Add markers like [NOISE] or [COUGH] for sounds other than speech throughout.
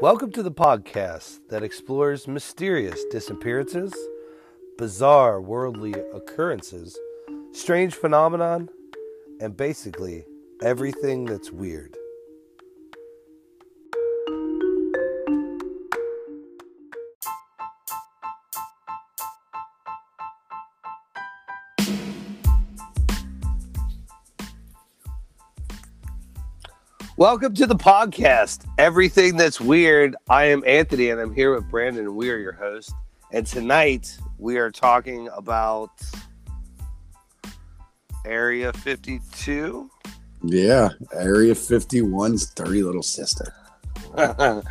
Welcome to the podcast that explores mysterious disappearances, bizarre worldly occurrences, strange phenomenon, and basically everything that's weird. Welcome to the podcast, Everything That's Weird. I am Anthony and I'm here with Brandon, and we are your host. And tonight we are talking about Area 52. Yeah, Area 51's dirty little sister. [LAUGHS]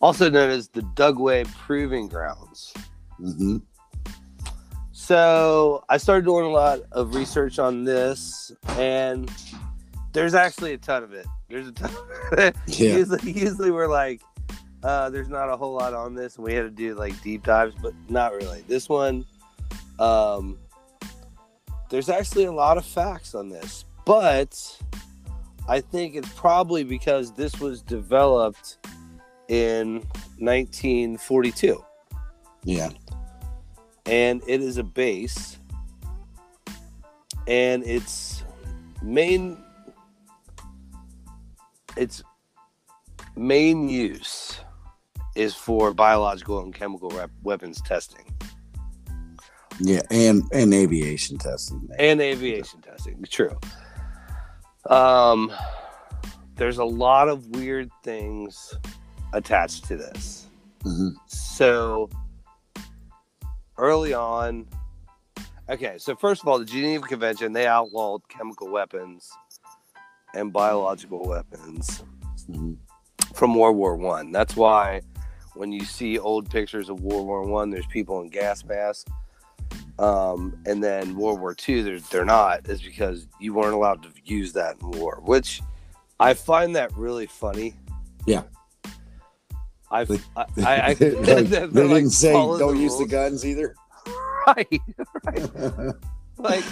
also known as the Dugway Proving Grounds. hmm So I started doing a lot of research on this, and there's actually a ton of it. There's a ton. [LAUGHS] Yeah. usually, usually we're like, uh, there's not a whole lot on this, and we had to do like deep dives, but not really. This one, um, there's actually a lot of facts on this, but I think it's probably because this was developed in 1942 Yeah. and it is a base and its main its main use is for biological and chemical rep- weapons testing Yeah. And and aviation testing. and aviation testing true um there's a lot of weird things attached to this hmm So early on, okay. So first of all, the Geneva Convention they outlawed chemical weapons and biological weapons hmm from World War One. That's why when you see old pictures of World War One, there's people in gas masks. Um, and then World War Two, they're, they're not, is because you weren't allowed to use that in war, which I find that really funny. Yeah. I've, They- [LAUGHS] I, I, I, [LAUGHS] they they're didn't like, say don't the use the guns either. [LAUGHS] right, right. like,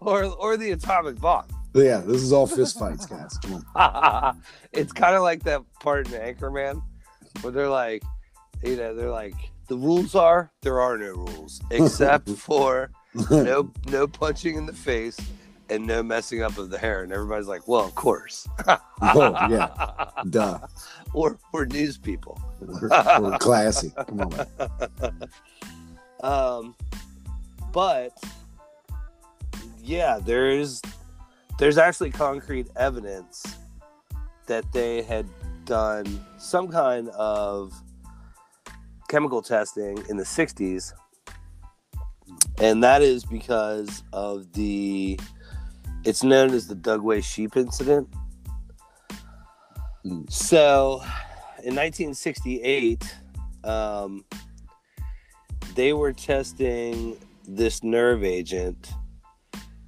or or the atomic bomb. Yeah, this is all fist fights, guys. Come on. [LAUGHS] it's kind of like that part in Anchorman where they're like, you know, they're like, the rules are there are no rules [LAUGHS] except for [LAUGHS] no no punching in the face and no messing up of the hair. And everybody's like, well, of course. Oh, yeah. Duh. or we're news people. We're, we're classy. Come on. man. Um, but yeah, there's there's actually concrete evidence that they had done some kind of chemical testing in the 60s and that is because of the it's known as the Dugway sheep incident Hmm. so in 1968 um, they were testing this nerve agent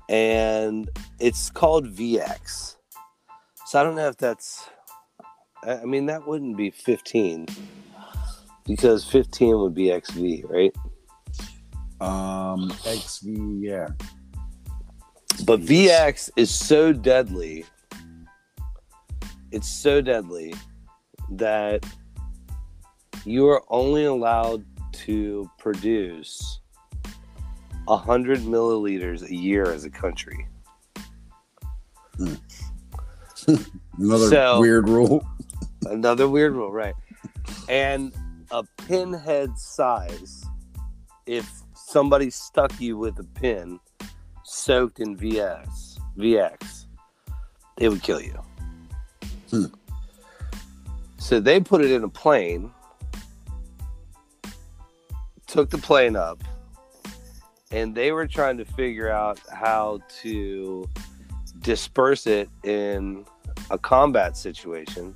and it's called VX. So I don't know if that's I mean that wouldn't be 15 because 15 would be XV, right? Um, XV, yeah. But VX is so deadly. It's so deadly that you are only allowed to produce 100 milliliters a year as a country. [LAUGHS] Another So- weird rule. Another weird rule, right? And a pinhead size, if somebody stuck you with a pin soaked in VX, VX, it would kill you. Hmm. So they put it in a plane, took the plane up, and they were trying to figure out how to disperse it in a combat situation.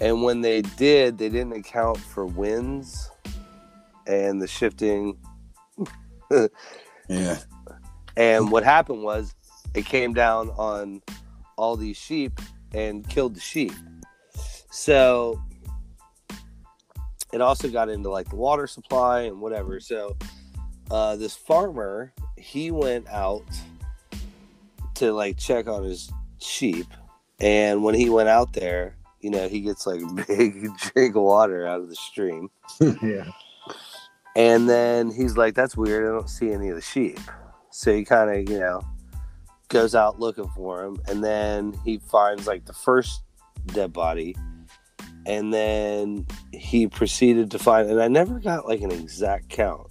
And when they did, they didn't account for winds and the shifting. [LAUGHS] Yeah. And what happened was it came down on all these sheep and killed the sheep. So it also got into like the water supply and whatever. So uh, this farmer, he went out to like check on his sheep, and when he went out there, you know, he gets like a [LAUGHS] big drink of water out of the stream. [LAUGHS] yeah. And then he's like, that's weird. I don't see any of the sheep. So he kind of, you know, goes out looking for him. And then he finds like the first dead body. And then he proceeded to find, and I never got like an exact count,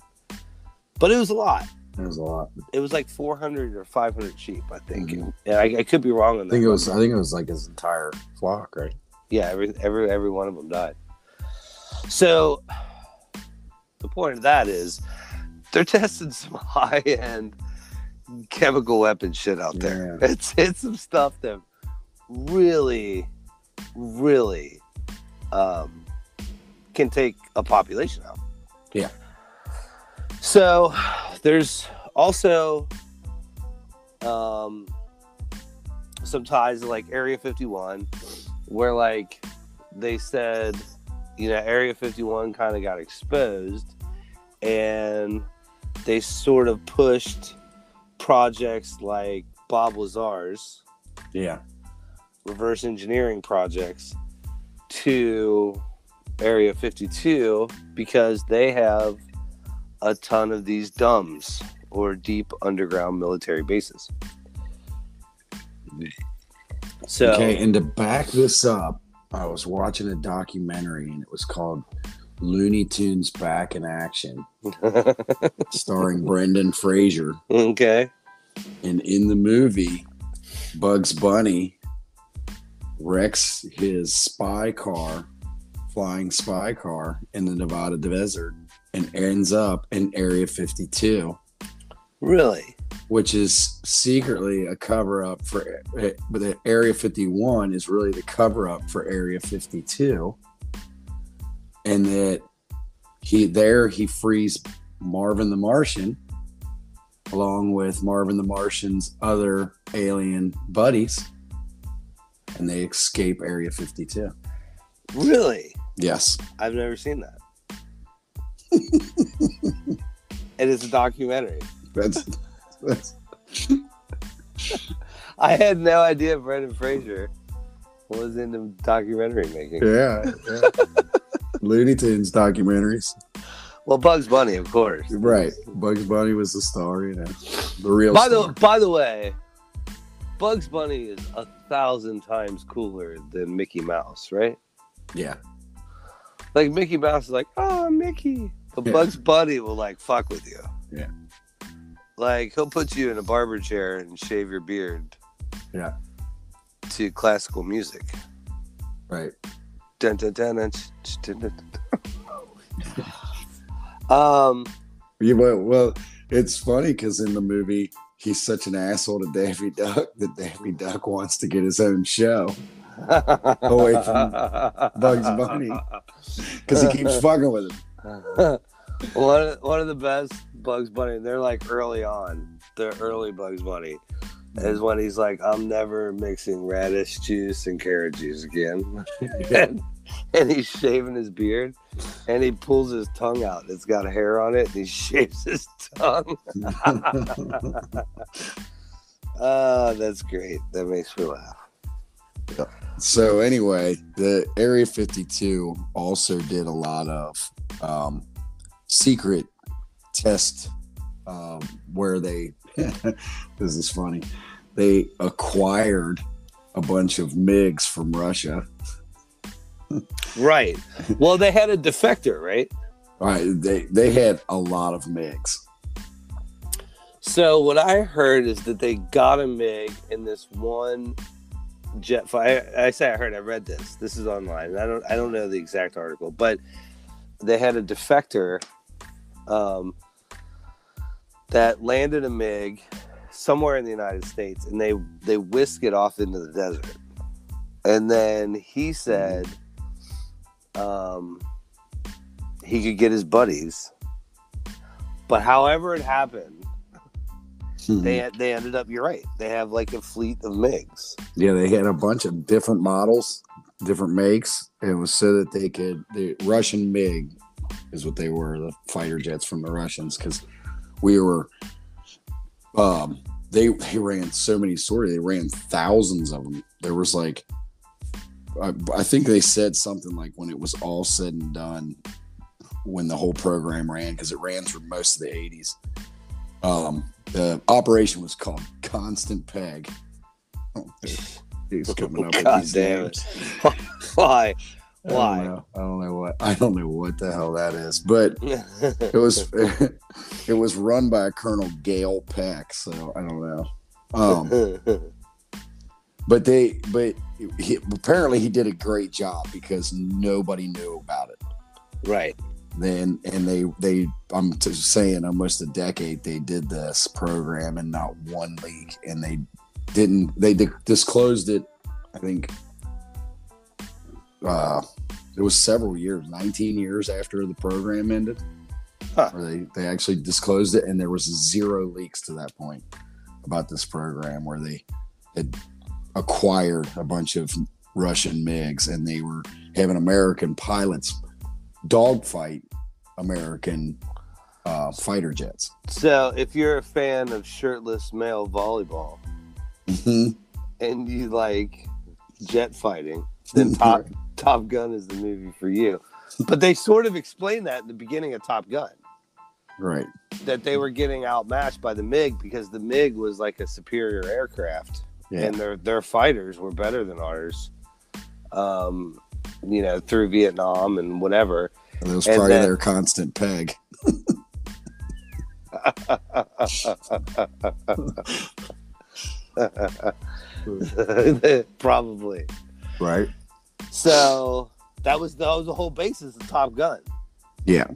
but it was a lot. It was a lot. It was like 400 or 500 sheep, I think. Mhm. Yeah, I, I could be wrong on that. I think it was. I think it was like his entire flock, right? Yeah, every every every one of them died. So the point of that is they're testing some [LAUGHS] high end chemical weapon shit out there. Yeah. [LAUGHS] It's it's some stuff that really, really um, can take a population out. Yeah. So there's also um, some ties to like Area 51 where like they said you know area 51 kind of got exposed and they sort of pushed projects like bob lazar's Yeah. reverse engineering projects to area 52 because they have a ton of these dumbs or deep underground military bases. So Okay, and to back this up, I was watching a documentary and it was called Looney Tunes Back in Action, [LAUGHS] starring Brendan Fraser. okay. And in the movie, Bugs Bunny wrecks his spy car, flying spy car in the Nevada desert, and ends up in Area 52, really which is secretly a cover up for, but the Area 51 is really the cover up for Area 52. And that he there he frees Marvin the Martian along with Marvin the Martian's other alien buddies, and they escape Area 52. really Yes. I've never seen that. It is a documentary. That's, that's [LAUGHS] I had no idea Brendan Fraser was into documentary making. yeah. yeah. Looney Tunes documentaries. Well, Bugs Bunny, of course. Right. Bugs Bunny was the star, you know. The real By the star. by the way, Bugs Bunny is a thousand times cooler than Mickey Mouse, right? yeah. Like Mickey Mouse is like, oh Mickey. But Yeah. Bugs Bunny will like fuck with you. Yeah. Like he'll put you in a barber chair and shave your beard. Yeah. To classical music. Right. Dun, dun, dun, dun, dun, dun, dun. um Yeah, well, well, it's funny because in the movie, he's such an asshole to Daffy Duck [LAUGHS] that Daffy Duck wants to get his own show Away from Bugs Bunny. because he keeps fucking with him. [LAUGHS] one, of, one of the best Bugs Bunny, they're like early on, the early Bugs Bunny, is mm-hmm. when he's like, I'm never mixing radish juice and carrot juice again. [LAUGHS] [LAUGHS] and, and he's shaving his beard and he pulls his tongue out. It's got hair on it and he shaves his tongue. Oh, that's great. That makes me laugh. So anyway, the Area 52 also did a lot of um, secret test um, where they. [LAUGHS] this is funny. They acquired a bunch of MiGs from Russia. Right. Well, they had a defector, right? All right, they they had a lot of MiGs. So what I heard is that they got a MiG in this one jet fighter. I say I heard. I read this. This is online. I don't. I don't know the exact article, but they had a defector um, that landed a MiG somewhere in the United States, and they they whisk it off into the desert. And then he said um, he could get his buddies, but however it happened they they ended up. You're right. They have like a fleet of MiGs. Yeah, they had a bunch of different models, different makes. It was so that they could the Russian MiG is what they were, the fighter jets from the Russians, because we were um they they ran so many sorties, they ran thousands of them. There was like I, I think they said something like when it was all said and done, when the whole program ran, because it ran through most of the 80s. Um, the operation was called Constant Peg. Oh, he's coming up with God these damn names. it. [LAUGHS] Why? I don't Why? I don't know what I don't know what the hell that is, but [LAUGHS] it was [LAUGHS] it was run by a Colonel Gail Peck, so I don't know. Um, but they but he, apparently he did a great job because nobody knew about it. right. Then and they they I'm just saying almost a decade they did this program and not one leak, and they didn't they di- disclosed it. I think uh, it was several years, 19 years after the program ended. Huh. Where they, they actually disclosed it, and there was zero leaks to that point about this program where they had acquired a bunch of Russian MiGs and they were having American pilots dogfight American uh, fighter jets. So, if you're a fan of shirtless male volleyball Mhm. and you like jet fighting, then [LAUGHS] Top Top Gun is the movie for you. But they sort of explained that in the beginning of Top Gun Right. that they were getting outmatched by the MiG because the MiG was like a superior aircraft Yeah. and their their fighters were better than ours. Um, you know, through Vietnam and whatever. It was And probably then- their constant peg. [LAUGHS] Probably. Right. So that was that was the whole basis of Top Gun. Yeah.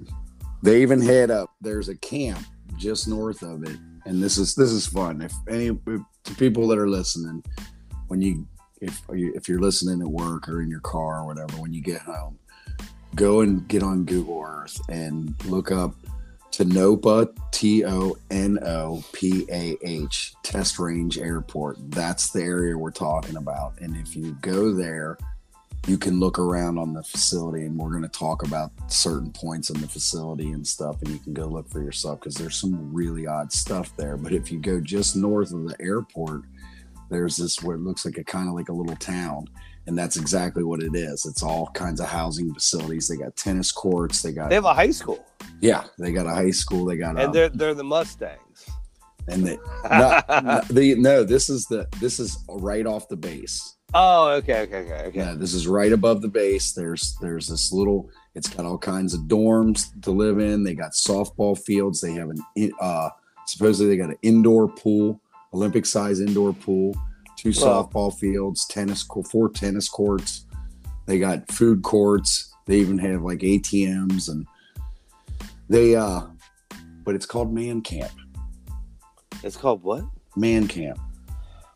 They even had up there's a camp just north of it. And this is this is fun. If any if, to people that are listening, when you if you if you're listening at work or in your car or whatever, when you get home, go and get on Google Earth and look up Tonopah T O N O P A H Test Range Airport. That's the area we're talking about. And if you go there, you can look around on the facility and we're going to talk about certain points in the facility and stuff and you can go look for yourself because there's some really odd stuff there but if you go just north of the airport there's this what looks like a kind of like a little town and that's exactly what it is it's all kinds of housing facilities they got tennis courts they got They have a high school, yeah they got a high school they got and they're they're the Mustangs. and they, [LAUGHS] no, no, the, no this is the this is right off the base oh, okay, okay, okay, okay. Yeah, this is right above the base. There's there's this little. It's got all kinds of dorms to live in. They got softball fields. They have an uh supposedly they got an indoor pool, Olympic size indoor pool, two Wow. softball fields, tennis court, four tennis courts. They got food courts. They even have like ATMs and they uh but it's called man camp. It's called what? Man camp.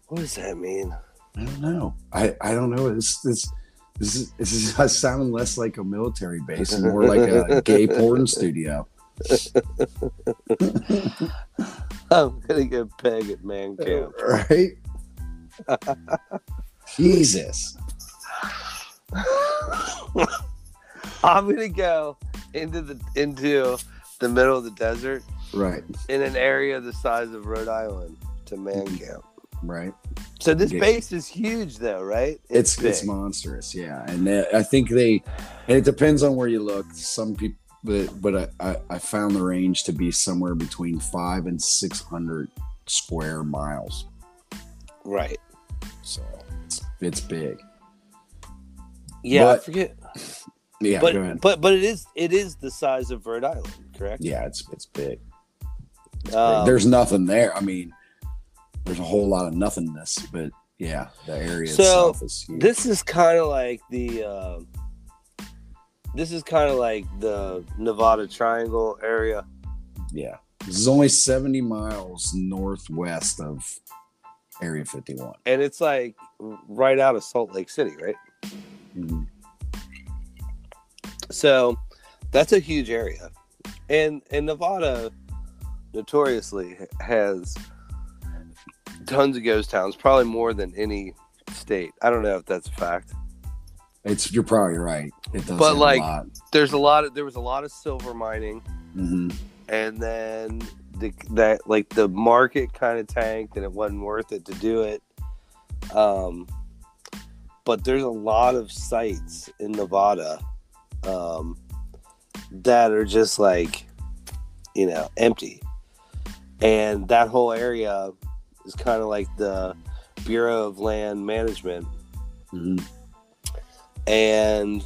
What does that mean? I don't know. I, I don't know. This this this is this is sounding less like a military base and more like a [LAUGHS] gay porn studio. [LAUGHS] I'm gonna get pegged at man camp. [LAUGHS] Right? Jesus. I'm gonna go into the into the middle of the desert Right. in an area the size of Rhode Island to man Mm-hmm. camp. Right. So this Yeah. base is huge, though, right? It's it's big. monstrous, yeah. And they- I think they and it depends on where you look. Some people but but I, I, I found the range to be somewhere between five and six hundred square miles. right. So it's it's big. Yeah, I forget. [LAUGHS] Yeah, but go ahead. but but it is it is the size of Rhode Island, correct? Yeah, it's it's big. Um, there's nothing there. I mean, there's a whole lot of nothingness, but yeah, the area So, itself is huge. this is kind of like the uh, this is kind of like the Nevada Triangle area. yeah, this is only 70 miles northwest of Area 51. and it's like right out of Salt Lake City, right? Mhm. So that's a huge area, and and Nevada notoriously has tons of ghost towns, probably more than any state. I don't know if that's a fact. It's you're probably right. It does, But, like- a. There's a lot of there was a lot of silver mining, Mhm. and then the that like the market kind of tanked, and it wasn't worth it to do it. Um, but there's a lot of sites in Nevada um, that are just like, you know, empty. And that whole area is kind of like the Bureau of Land Management. Mhm. And,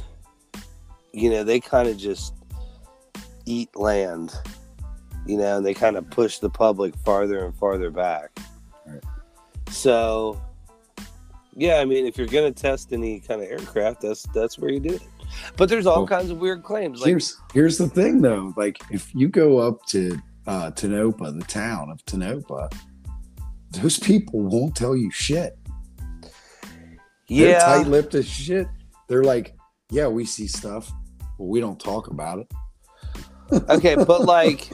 you know, they kind of just eat land, you know, and they kind of push the public farther and farther back. Right. So, yeah, I mean, if you're gonna test any kind of aircraft, that's that's where you do it. But there's all Well, kinds of weird claims. Like, here's here's the thing though like if you go up to uh Tonopah the town of Tonopah those people won't tell you shit they're yeah, tight-lipped as shit they're like yeah we see stuff but we don't talk about it okay, but [LAUGHS] like,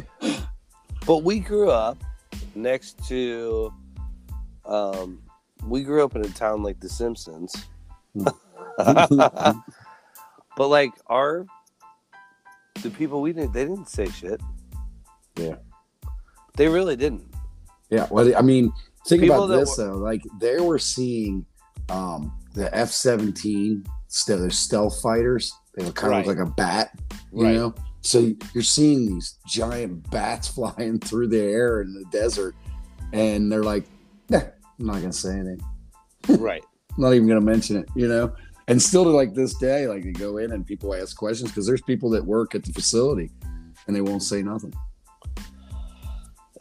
but we grew up next to, um, we grew up in a town like The Simpsons. [LAUGHS] but like our, the people we knew, they didn't say shit. Yeah. They really didn't. yeah well i mean think People about this though like they were seeing um the f-17 stealth, those stealth fighters they were kind Right. of like a bat you Right. know so you're seeing these giant bats [LAUGHS] flying through the air in the desert and they're like nah, i'm not gonna say anything [LAUGHS] right. I'm not even gonna mention it you know and still to like this day like they go in and people ask questions because there's people that work at the facility and they won't say nothing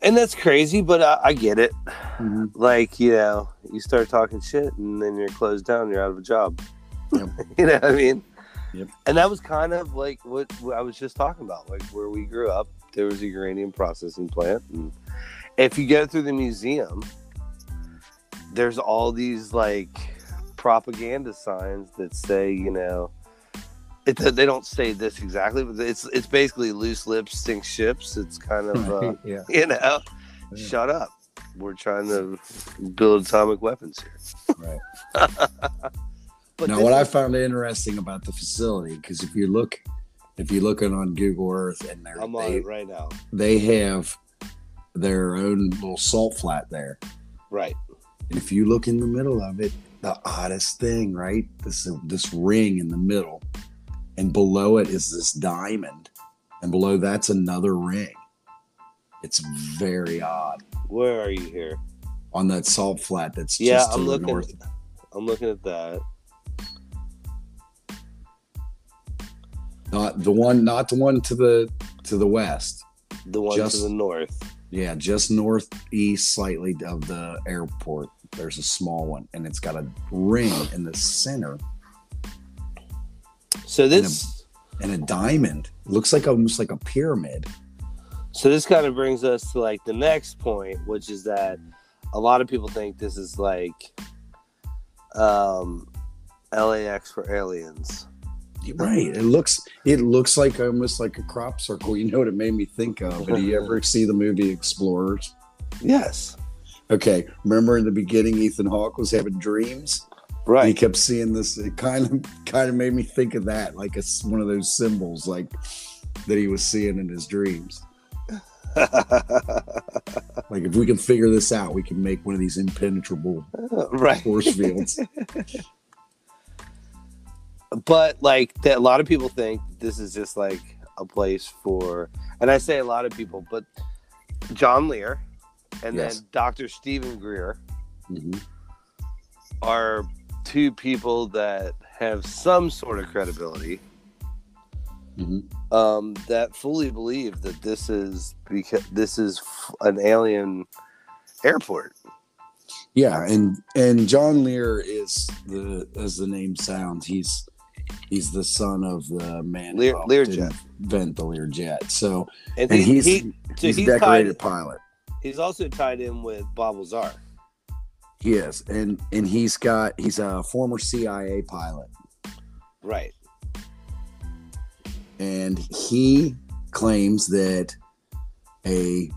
And that's crazy, but I, I get it. Mhm. Like, you know, you start talking shit and then you're closed down, you're out of a job. Yep. [LAUGHS] you know what I mean? Yep. And that was kind of like what, what I was just talking about. Like where we grew up, there was a uranium processing plant. And if you go through the museum, there's all these like propaganda signs that say, you know, it, they don't say this exactly, but it's it's basically loose lips sink ships. It's kind of [LAUGHS] uh, yeah [LAUGHS] you know, Yeah. shut up. We're trying to build atomic weapons here. right [LAUGHS] But now what i found interesting about the facility because if you look if you look on google earth and they're, I'm on they, it right now. they have their own little salt flat there Right. And if you look in the middle of it, the oddest thing, right? This this ring in the middle, and below it is this diamond, and below that's another ring. It's very odd Where are you here? on that salt flat. That's Yeah, just to I'm the looking. north. I'm looking at that. Not the one, not the one to the to the west. The one Just- to the north. Yeah, just northeast slightly of the airport. There's a small one, and it's got a ring in the center So this. and a diamond. Looks like almost like a pyramid. So this kind of brings us to like the next point, which is that a lot of people think this is like um, LAX for aliens. Right. It looks it looks like almost like a crop circle. You know what it made me think of? Did you ever see the movie Explorers? Yes. Okay. Remember in the beginning Ethan Hawke was having dreams? And he kept seeing this. It kind of kind of made me think of that, like it's one of those symbols like that he was seeing in his dreams. [LAUGHS] Like if we can figure this out, we can make one of these impenetrable right. force fields. [LAUGHS] but like that a lot of people think this is just like a place for and i say a lot of people but john lear and Yes. then dr stephen greer Mhm. are two people that have some sort of credibility Mhm. um, that fully believe that this is because this is f- an alien airport Yeah, and and John Lear is the as the name sounds, he's he's the son of the man Lear- Learjet. invent the Learjet. So and, and he, he's he, so he's, he's, a decorated tied, pilot. he's also tied in with bob lazar He is, and and he's got he's a former CIA pilot, right and he claims that a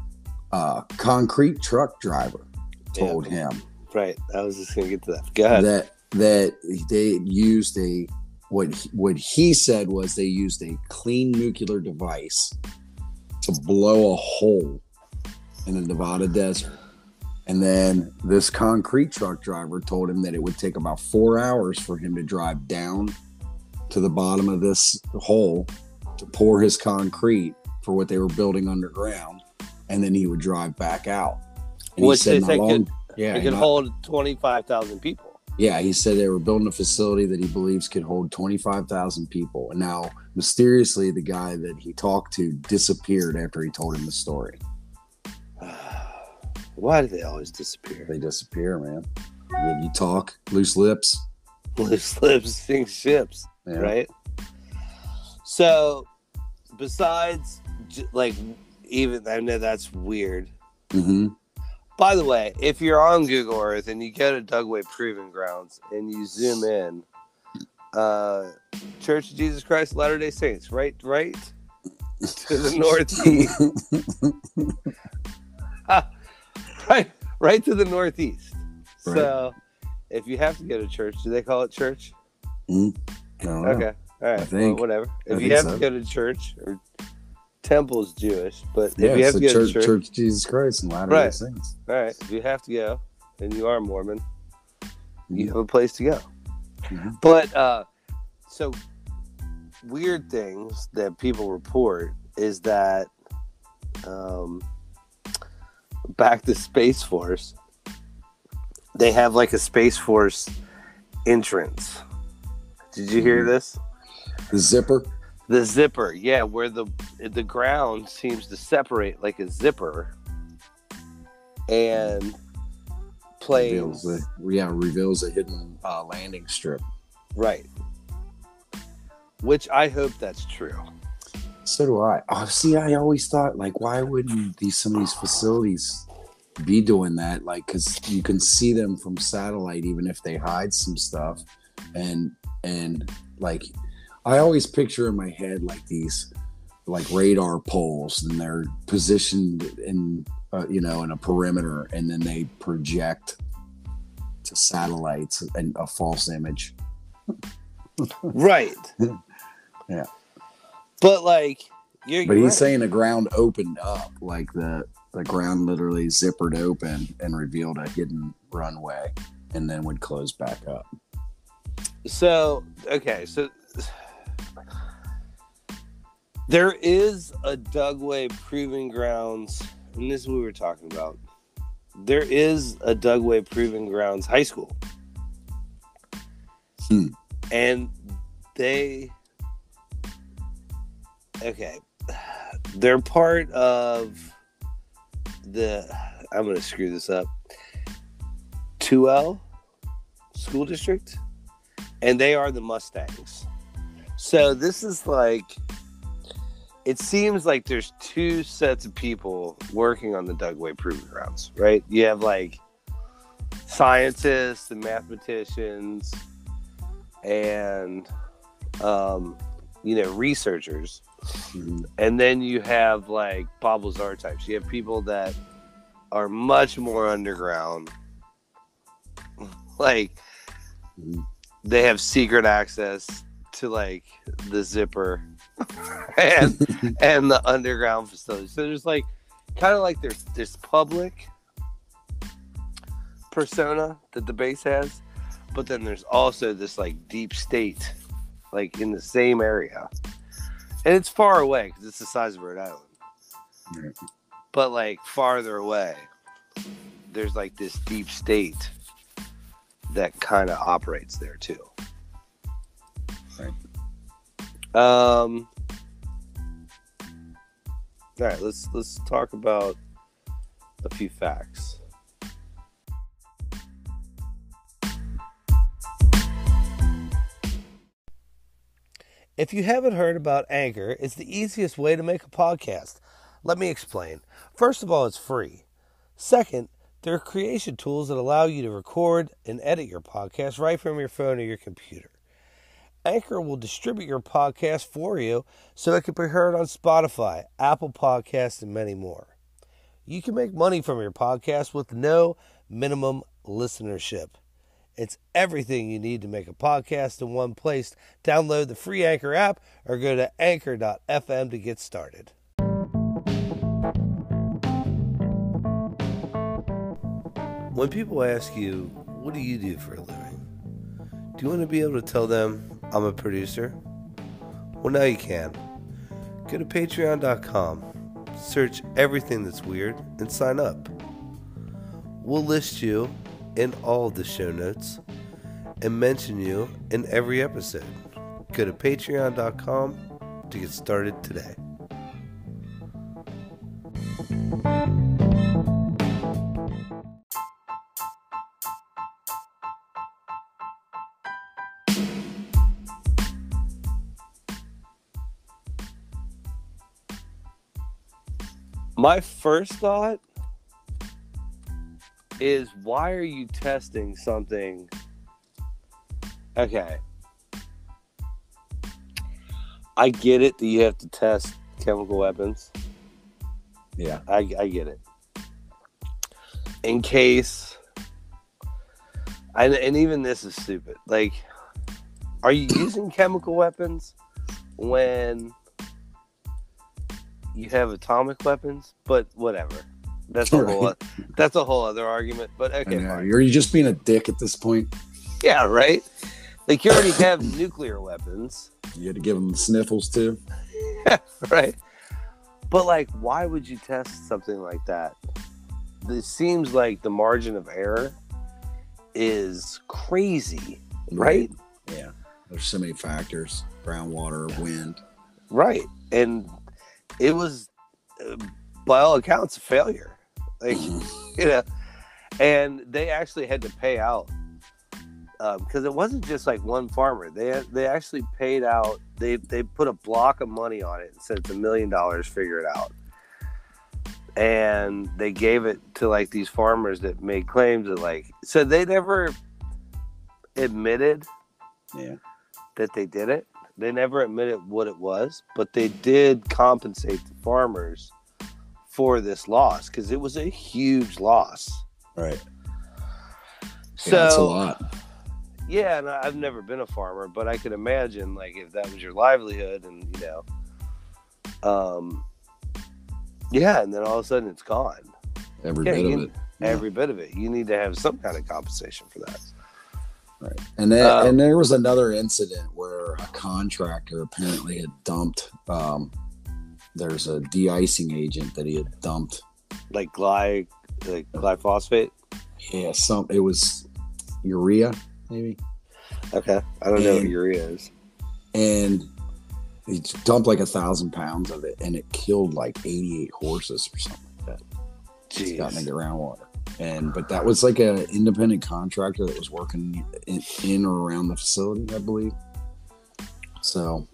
uh, concrete truck driver told Yeah. him right i was just gonna get to that go ahead that that they used a what he- what he said was they used a clean nuclear device to blow a hole in the Nevada desert And then this concrete truck driver told him that it would take about four hours for him to drive down to the bottom of this hole to pour his concrete for what they were building underground, and then he would drive back out. And Which they not said long- could- yeah, it could not- hold twenty five thousand people. Yeah, he said they were building a facility that he believes could hold 25,000 people. And now, mysteriously, the guy that he talked to disappeared after he told him the story. [SIGHS] Why do they always disappear? They disappear, man. You, you talk, loose lips. Loose lips sink ships, Yeah. right? So, besides, like, even I know that's weird. hmm By the way, if you're on Google Earth and you go to Dugway Proving Grounds and you zoom in, uh, Church of Jesus Christ Latter Day Saints, right, right to the northeast, [LAUGHS] [LAUGHS] right, right to the northeast. Right. So, if you have to go to church, do they call it church? I don't know. Okay, all right, I think- well, whatever. I If you have so. to go to church or temple is Jewish, but Yeah, if you have to go church, to church, church of Jesus Christ and Latter Day Right. Saints. all right, if you have to go and you are Mormon, you Mhm. have a place to go. Mhm. But uh, so weird things that people report is that um, back to Space Force, they have like a Space Force entrance. Did you hear Mhm. this? The zipper. The zipper, yeah, where the the ground seems to separate like a zipper, and Reveals planes, the, yeah, reveals a hidden uh, landing strip. right? Which I hope that's true. So do I. Oh, see, I always thought like, why wouldn't these some of these facilities be doing that? Like, because you can see them from satellite, even if they hide some stuff, and and like, I always picture in my head like these like radar poles, and they're positioned in uh, you know in a perimeter, and then they project to satellites and a false image. Right. [LAUGHS] Yeah. But like you're, But he's right. saying the ground opened up, like the the ground literally zippered open and revealed a hidden runway, and then would close back up. So okay, so there is a Dugway Proving Grounds, and this is what we were talking about. There is a Dugway Proving Grounds High School, Hmm. and they okay, they're part of the. I'm gonna screw this up. Tooele school district and they are the Mustangs. So this is like it seems like there's two sets of people working on the Dugway Proving Grounds, right? You have like scientists and mathematicians and um, you know researchers, Mhm. and then you have like Bob Lazar types. You have people that are much more underground, [LAUGHS] like Mhm. they have secret access to like the zipper and and the underground facility. So there's like kind of like there's this public persona that the base has, but then there's also this like deep state, like in the same area, and it's far away because it's the size of Rhode Island. But like farther away, there's like this deep state that kind of operates there too. Right. Um. All right, let's let's talk about a few facts. If you haven't heard about Anchor, it's the easiest way to make a podcast. Let me explain. First of all, it's free. Second, there are creation tools that allow you to record and edit your podcast right from your phone or your computer. Anchor will distribute your podcast for you so it can be heard on Spotify, Apple Podcasts, and many more. You can make money from your podcast with no minimum listenership. It's everything you need to make a podcast in one place. Download the free Anchor app or go to anchor.fm to get started. when people ask you, What do you do for a living? Do you want to be able to tell them, I'm a producer? Well, now you can. Go to patreon.com, search everything that's weird, and sign up. We'll list you in all the show notes and mention you in every episode. Go to patreon.com to get started today. My first thought is why are you testing something? Okay. I get it that you have to test chemical weapons. Yeah. I, I get it. In case, and, and even this is stupid. Like, are you using chemical weapons when you have atomic weapons? But whatever. That's a whole. Right. That's a whole other argument. But okay. You're just being a dick at this point. yeah, right. Like you already have nuclear weapons, You had to give them the sniffles too. [LAUGHS] right? But like, why would you test something like that? It seems like the margin of error is crazy, right? Yeah. There's so many factors: groundwater, wind. Right. And it was, uh, by all accounts, a failure. Like, [LAUGHS] you know, and they actually had to pay out because it wasn't just like one farmer. They they actually paid out. They they put a block of money on it and said it's a million dollars. Figure it out. And they gave it to like these farmers that made claims that like so they never admitted Yeah. that they did it. They never admitted what it was, but they did compensate the farmers for this loss because it was a huge loss. Right. So yeah, that's a lot. Yeah, and I've never been a farmer, but I could imagine like if that was your livelihood, and you know, um, yeah, and then all of a sudden it's gone. Every Yeah, bit of it. Yeah. Every bit of it. You need to have some kind of compensation for that. Right. And then, Um, and there was another incident where a contractor apparently had dumped. Um, there's a de-icing agent that he had dumped. Like gly, like glyphosate. Yeah, some it was urea maybe, Okay, I don't know what urea is. and he dumped like a thousand pounds of it, and it killed like 88 horses or something like that. It's got in the groundwater. And but that was like an independent contractor that was working in, in or around the facility, I believe. So,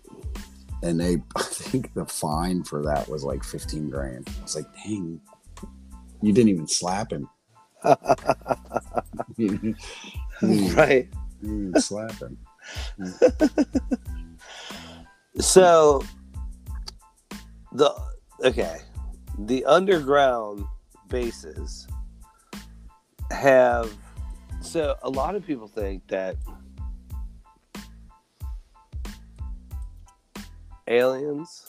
and they, [LAUGHS] I think the fine for that was like 15 grand. I was like, dang, you didn't even slap him. [LAUGHS] [LAUGHS] you right. you didn't even slap him. So the okay, the underground bases have so a lot of people think that aliens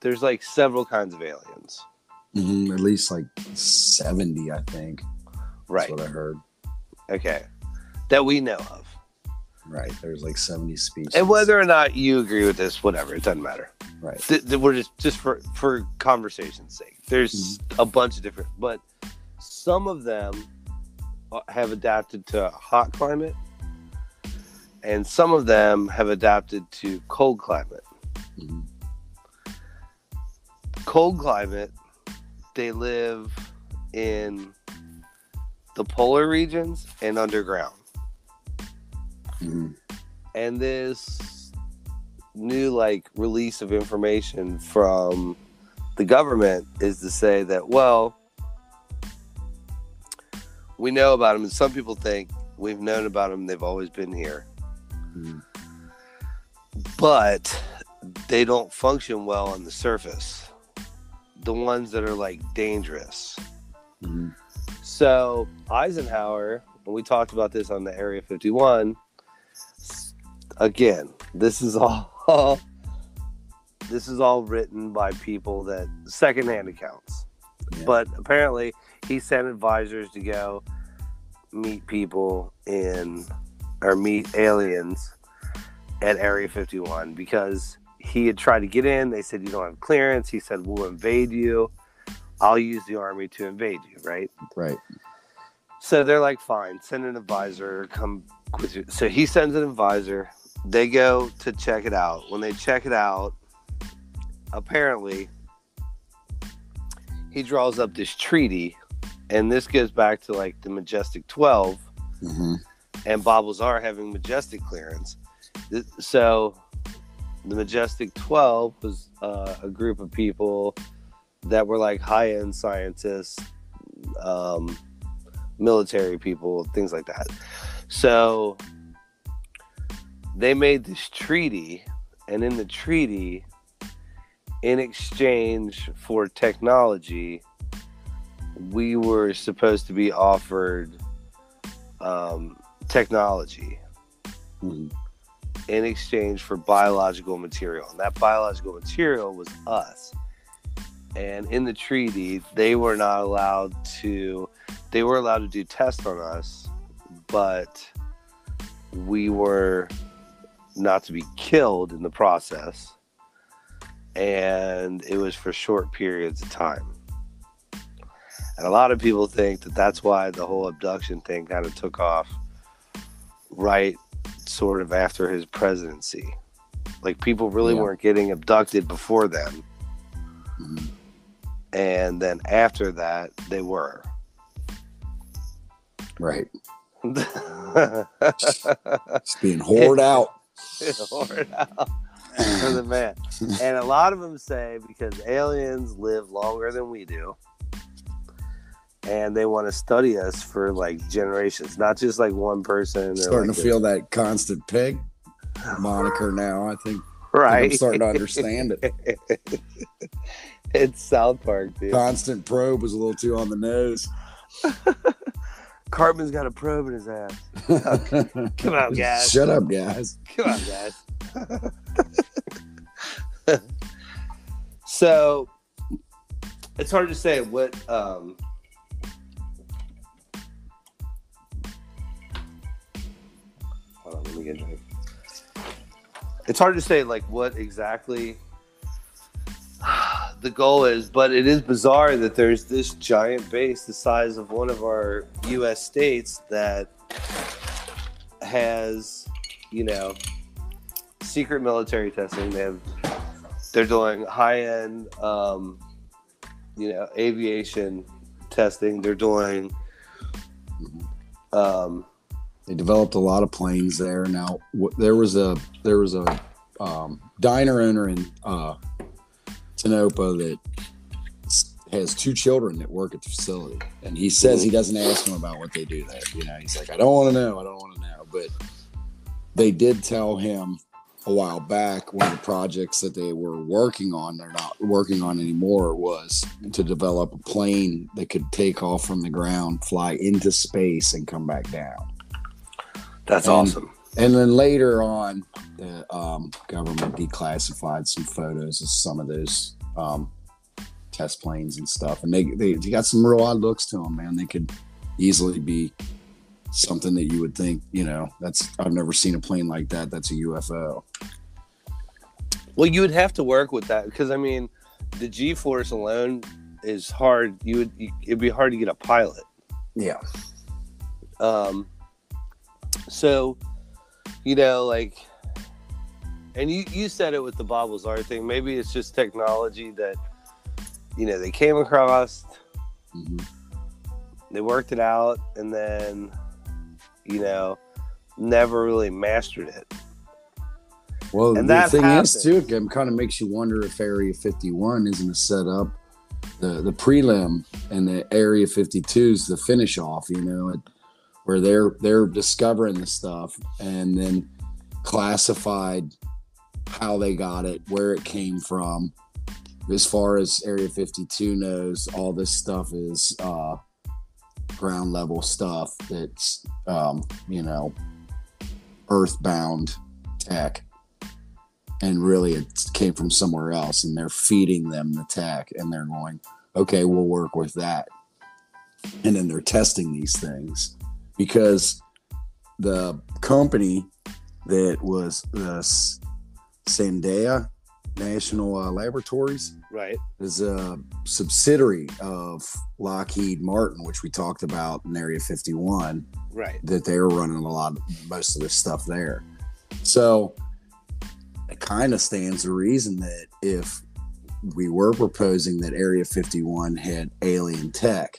there's like several kinds of aliens. Mhm, At least like 70, I think. Right. That's what I heard. Okay. That we know of. Right. There's like 70 species. And whether or not you agree with this, whatever, it doesn't matter. right. th- th- we're just just for for conversation's sake there's a bunch of different but some of them have adapted to hot climate and some of them have adapted to cold climate Mhm. cold climate they live in the polar regions and underground Mhm. and this new like release of information from the government is to say that well we know about them and some people think we've known about them they've always been here Mhm. but they don't function well on the surface the ones that are like dangerous Mhm. so Eisenhower, and we talked about this on the Area 51. Again, this is all [LAUGHS] this is all written by people that secondhand accounts. Yeah. But apparently, he sent advisors to go. meet people in or meet aliens at Area 51 because he had tried to get in. They said, You don't have clearance. He said, We'll invade you. I'll use the army to invade you, right? Right. So they're like, Fine, send an advisor, come with you. So he sends an advisor. They go to check it out. When they check it out, apparently he draws up this treaty, and this goes back to like the Majestic 12 hmm and Bob Lazar having Majestic clearance. So the Majestic 12 was uh, a group of people that were like high end scientists, um, military people, things like that. So they made this treaty, and in the treaty, in exchange for technology, we were supposed to be offered um, technology hmm in exchange for biological material. And that biological material was us. And in the treaty, they were not allowed to, they were allowed to do tests on us, but we were not to be killed in the process. And it was for short periods of time. And a lot of people think that that's why the whole abduction thing kind of took off right sort of after his presidency. Like people really Yeah. weren't getting abducted before then, Mhm. and then after that they were. Right. [LAUGHS] It's being whored out. out for the man. And a lot of them say because aliens live longer than we do. And they want to study us for like generations, not just like one person. starting like to a- feel that constant pig moniker now. I think right. I'm starting to understand it. [LAUGHS] it's South Park, dude. Constant probe was a little too on the nose. [LAUGHS] Cartman's got a probe in his ass. [LAUGHS] Come on, guys. Shut up, guys. Come on, guys. so it's hard to say what um hold on, let me get a drink. It's hard to say like what exactly [SIGHS] the goal is, but it is bizarre that there's this giant base the size of one of our US states that has, you know, secret military testing. They have they're doing high end um, you know, aviation testing. They're doing um They developed a lot of planes there. Now w- there was a there was a um, diner owner in uh, Tonopah that has two children that work at the facility, and he says he doesn't ask them about what they do there. You know, he's like, I don't want to know, I don't want to know. But they did tell him a while back one of the projects that they were working on, they're not working on anymore, was to develop a plane that could take off from the ground, fly into space, and come back down. That's And- awesome. And then later on, the um, government declassified some photos of some of those um, test planes and stuff, and they, they they got some real odd looks to them. Man, they could easily be something that you would think, you know, that's I've never seen a plane like that. That's a UFO. Well, you would have to work with that because I mean, the G force alone is hard. You would you, it'd be hard to get a pilot. Yeah, Um, so, you know, like, and you you said it with the Bob Lazar thing. Maybe it's just technology that you know they came across, Mhm. they worked it out, and then you know never really mastered it. Well, And the that thing happens. is, too, it kind of makes you wonder if Area 51 isn't a setup. The the prelim and the Area 52 is the finish off. You know, it, where they're they're discovering the stuff and then classified how they got it, where it came from. As far as Area 52 knows, all this stuff is uh, ground level stuff that's um, you know earthbound tech. And really it came from somewhere else and they're feeding them the tech and they're going okay we'll work with that. And then they're testing these things because the company that was the Sandia National uh, Laboratories Right. is a subsidiary of Lockheed Martin, which we talked about in Area 51 Right. that they were running a lot of most of this stuff there. So it kind of stands to reason that if we were proposing that Area 51 had alien tech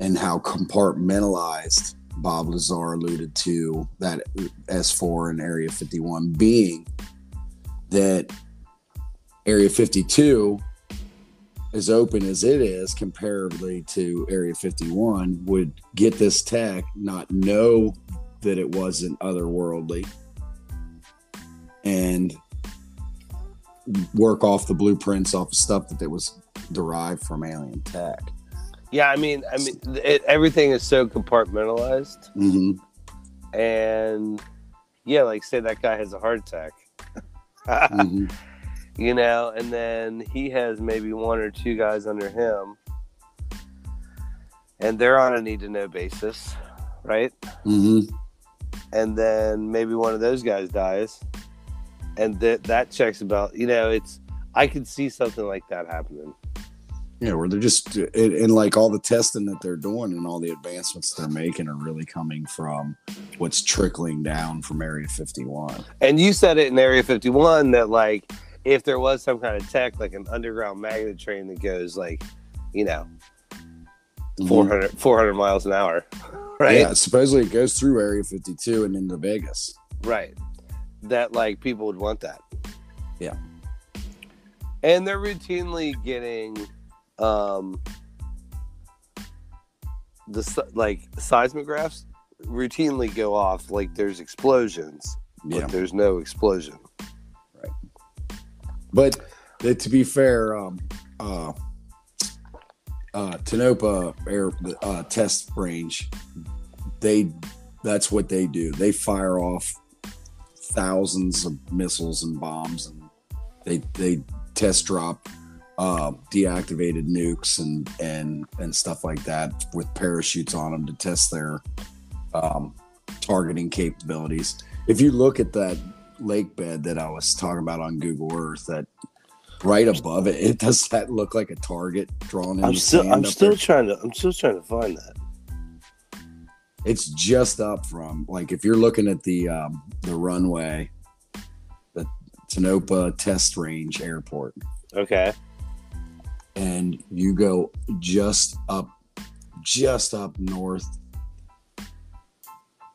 and how compartmentalized Bob Lazar alluded to that S4 and Area 51 being that Area 52 as open as it is comparably to Area 51 would get this tech, not know that it wasn't otherworldly, and work off the blueprints off of stuff that, was derived from alien tech. Yeah. I mean, I mean, it, everything is so compartmentalized, Mm-hmm. and yeah, like say that guy has a heart attack. Mm-hmm. [LAUGHS] you know, and then he has maybe one or two guys under him, and they're on a need to know basis, right? Mm-hmm. And then maybe one of those guys dies, and that that checks about. You know, it's I could see something like that happening. Yeah, where they're just and, like all the testing that they're doing and all the advancements they're making are really coming from what's trickling down from Area 51. And you said it in Area 51 that like if there was some kind of tech, like an underground magnet train that goes like, you know, mm-hmm. 400, 400 miles an hour, [LAUGHS] right? Yeah, supposedly it goes through Area 52 and into Vegas. Right. That like people would want that. Yeah. And they're routinely getting um the like seismographs routinely go off like there's explosions, Yeah. but there's no explosion. Right. But uh, to be fair, um, uh, uh, Tonopah Air uh, Test Range, they that's what they do. They fire off thousands of missiles and bombs, and they they test drop uh, deactivated nukes and and and stuff like that with parachutes on them to test their um, targeting capabilities. If you look at that lake bed that I was talking about on Google Earth, that right above it, it [LAUGHS] does that look like a target drawn in I'm the still I'm still there? trying to I'm still trying to find that. It's just up from like if you're looking at the um, the runway, the Tonopah Test Range Airport, Okay. And you go just up, just up north,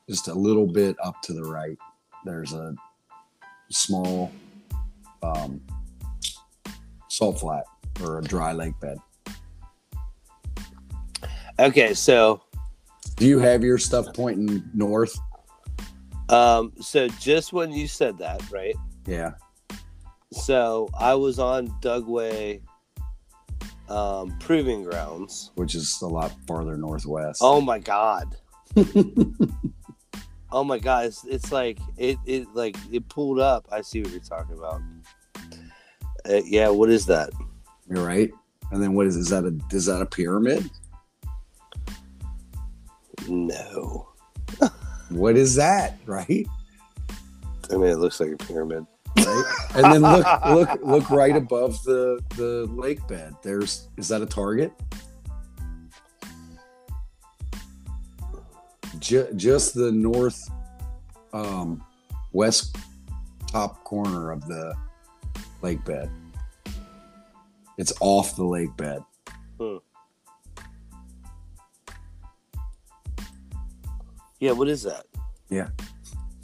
just a little bit up to the right. There's a small um, salt flat or a dry lake bed. Okay, so Do you have your stuff pointing north? um so just when you said that, right? Yeah. So I was on Dugway um proving grounds. Which is a lot farther northwest. Oh my god. [LAUGHS] Oh my god, it's, it's like it it like it pulled up. I see what you're talking about. Uh, yeah, what is that? You're right. And then what is is that a is that a pyramid? No. What is that? Right? I mean, it looks like a pyramid. Right? And then look look look right above the the lake bed. There's is that a target? Ju- just the north um west top corner of the lake bed. It's off the lake bed. Hmm. Yeah, what is that?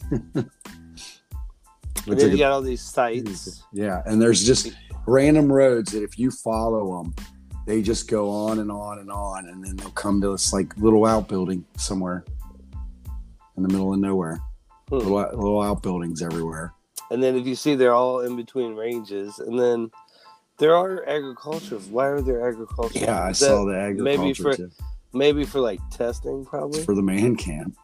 Looks [LAUGHS] And then you got all these sites. Yeah, and there's just random roads that if you follow them, they just go on and on and on, and then they'll come to this like little outbuilding somewhere in the middle of nowhere. Hmm. Little, little outbuildings everywhere. And then if you see they're all in between ranges, and then there are agricultural. Why are there agricultural? Yeah, I saw the agriculture maybe for- too. maybe for like testing, It's probably. for the man camp.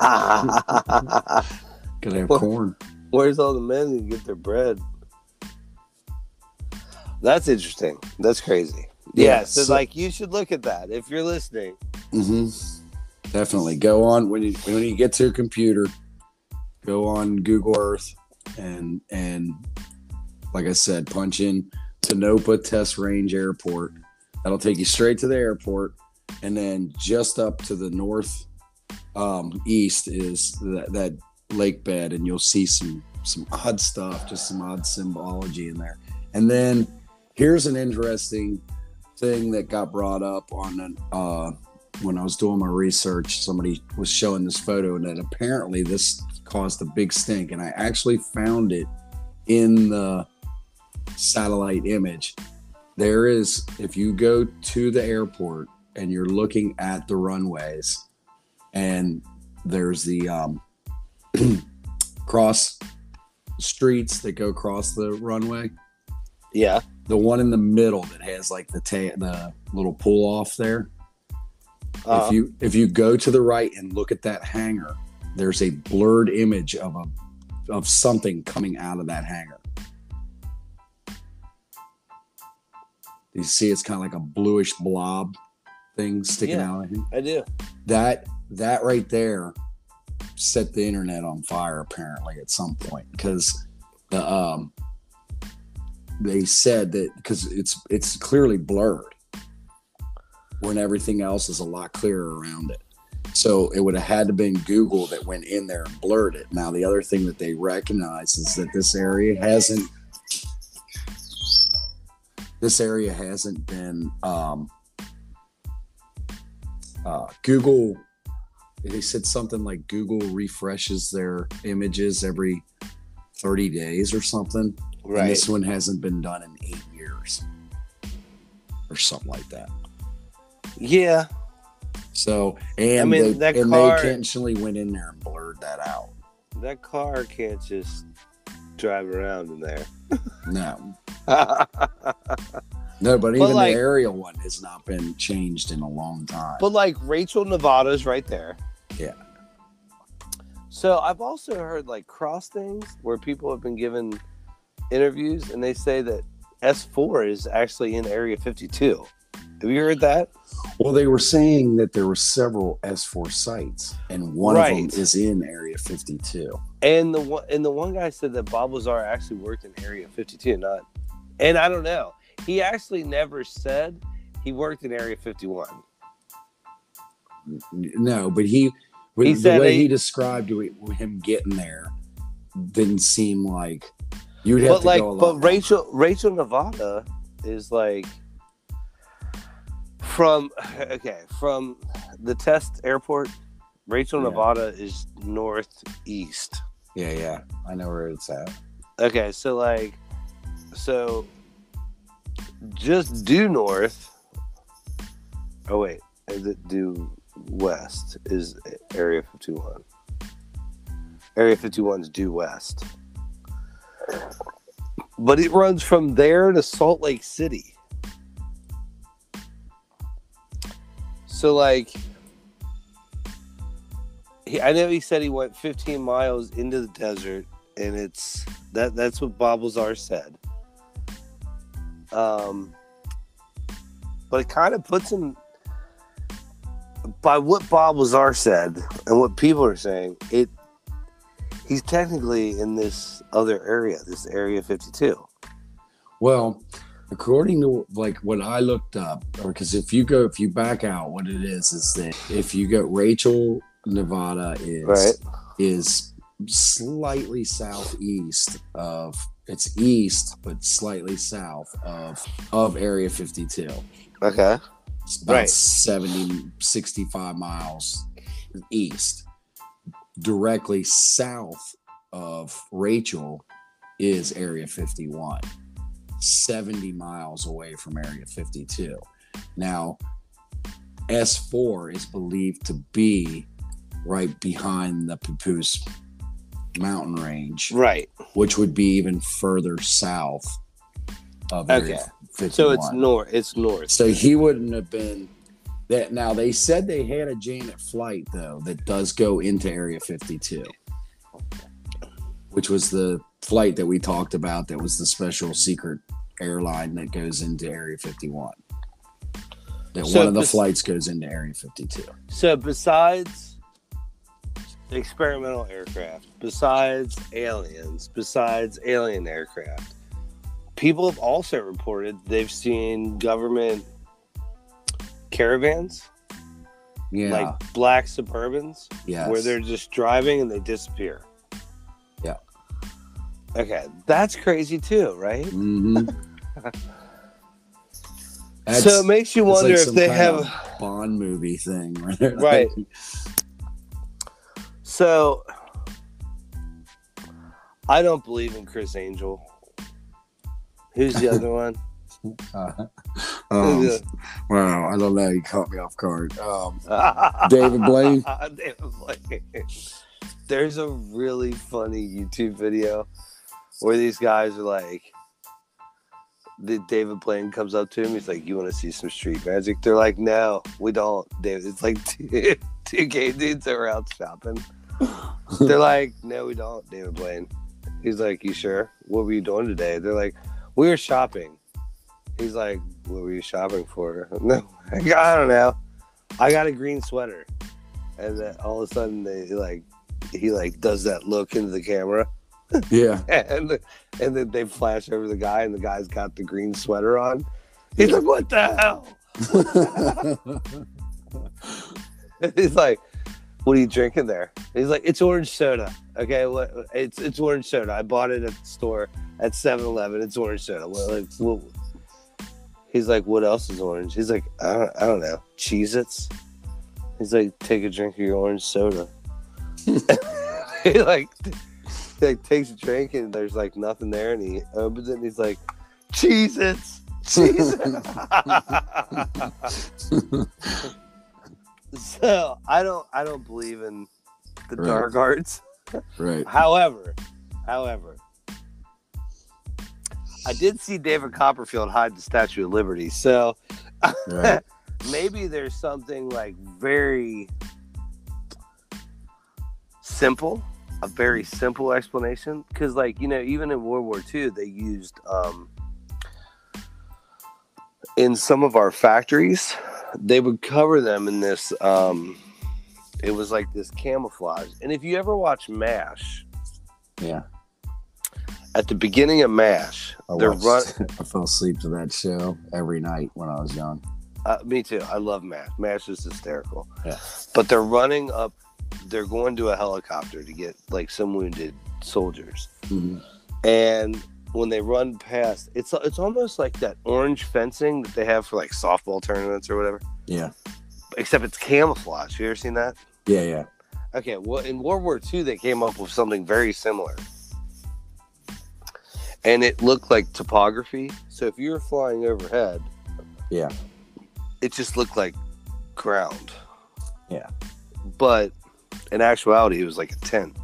[LAUGHS] Have Well- corn. Where's all the men who get their bread? That's interesting. That's crazy. Yeah, Yeah, so, so- like you should look at that if you're listening. hmm Definitely go on when you when you get to your computer, go on Google Earth and and like I said, punch in Tonopah Test Range Airport. That'll take you straight to the airport, and then just up to the north um, east is that, that lake bed, and you'll see some some odd stuff, just some odd symbology in there. And then here's an interesting thing that got brought up on an, uh, when I was doing my research. Somebody was showing this photo, and that apparently this caused a big stink. And I actually found it in the satellite image. There is, if you go to the airport and you're looking at the runways, and there's the um, [CLEARS THROAT] cross streets that go across the runway. Yeah. The one in the middle that has like the ta- the little pull off there. Uh, If you if you go to the right and look at that hangar, there's a blurred image of a of something coming out of that hangar. You see, it's kind of like a bluish blob thing sticking Yeah. out. I I do. that that right there set the internet on fire apparently at some point because the um they said that because it's it's clearly blurred when everything else is a lot clearer around it. So it would have had to been google that went in there and blurred it. Now the other thing that they recognize is that this area hasn't this area hasn't been um uh, google they said something like Google refreshes their images every 30 days or something. And Right. this one hasn't been done in eight years or something like that. Yeah. So, and, I mean, they, that and car- they intentionally went in there and blurred that out. That car can't just drive around in there. No, but [LAUGHS] no, but even like- the aerial one has not been changed in a long time. But like Rachel Nevada's right there. Yeah. So I've also heard like cross things where people have been given interviews and they say that S4 is actually in Area 52. Have you heard that? well, they were saying that there were several S4 sites, and one of them is in Area 52. And the one and the one guy said that Bob Lazar actually worked in Area 52, not. And I don't know. He actually never said he worked in Area 51. No, but he, He the said way he- he described him getting there didn't seem like you'd have But to like, go a but longer. Rachel Rachel Nevada is like from [LAUGHS] okay from the test airport. Rachel Yeah. Nevada is northeast. Yeah, yeah, I know where it's at. Okay, so like, so just due north. Oh wait, is it due west? Is Area Fifty One? Area Fifty One is due west, but it runs from there to Salt Lake City. So like, he, I know he said he went 15 miles into the desert and it's that that's what Bob Lazar said. Um, but it kind of puts him by what Bob Lazar said and what people are saying. It he's technically in this other area, this area 52. Well, according to like what I looked up, because if you go, if you back out, what it is is that if you go, Rachel Nevada is Right. is slightly southeast of it's east but slightly south of of area 52 Okay. It's about Right. 70 65 miles east directly south of rachel is area 51 70 miles away from area 52 now s4 is believed to be right behind the papoose mountain range Right. which would be even further south of area Okay. 51. So it's north. It's north. So he wouldn't have been that. Now they said they had a Janet flight though that does go into Area 52, which was the flight that we talked about. That was the special secret airline that goes into Area 51. that So one of the bes- flights goes into Area 52. So besides experimental aircraft, besides aliens, besides alien aircraft, people have also reported they've seen government caravans, Yeah. like black Suburbans, yes. where they're just driving and they disappear. Yeah. Okay, that's crazy too, right? Mhm. [LAUGHS] so it makes you wonder like if they have. Bond movie thing, they're Right. So I don't believe in Criss Angel. Who's the other one? [LAUGHS] uh, um, wow, I don't know. You caught me off guard. Um, [LAUGHS] David Blaine? [LAUGHS] David Blaine. There's a really funny YouTube video where these guys are like, the David Blaine comes up to him. He's like, "You want to see some street magic?" They're like, "No, we don't." David, it's like two, two gay dudes that were out shopping. They're like, "No, we don't." David Blaine. He's like, "You sure? What were you doing today?" They're like, "We were shopping." He's like, "What were you shopping for?" [LAUGHS] No, I don't know. I got a green sweater, and then all of a sudden they like, he like does that look into the camera, yeah. [LAUGHS] and and then they flash over the guy, and the guy's got the green sweater on. He's like, "What the hell?" [LAUGHS] He's like, "What are you drinking there?" He's like, "It's orange soda." Okay, what? It's it's orange soda. I bought it at the store at 7-Eleven. It's orange soda. What, like, what? He's like, "What else is orange?" He's like, "I don't, I don't know. Cheez-Its." He's like, "Take a drink of your orange soda." [LAUGHS] he like, he like takes a drink and there's like nothing there, and he opens it and he's like, "Cheez-Its." Cheez-Its. [LAUGHS] [LAUGHS] [LAUGHS] so I don't I don't believe in the Right. dark arts. right. However, however, I did see David Copperfield hide the Statue of Liberty. So Right. [LAUGHS] maybe there's something like very simple, a very simple explanation. Because, like, you know, even in World War II, they used um, in some of our factories, they would cover them in this. Um, it was like this camouflage. And if you ever watch MASH, Yeah. at the beginning of MASH, I, they're watched, run. [LAUGHS] I fell asleep to that show every night when I was young. Uh, me too. I love MASH. MASH is hysterical. Yeah. But they're running up. They're going to a helicopter to get like some wounded soldiers, Mhm. and when they run past, it's it's almost like that orange fencing that they have for like softball tournaments or whatever. Yeah. Except it's camouflage. Have You ever seen that? Yeah. Yeah. Okay, well, in World War II, they came up with something very similar. And it looked like topography. So if you were flying overhead, Yeah. it just looked like ground. Yeah. But in actuality, it was like a tent.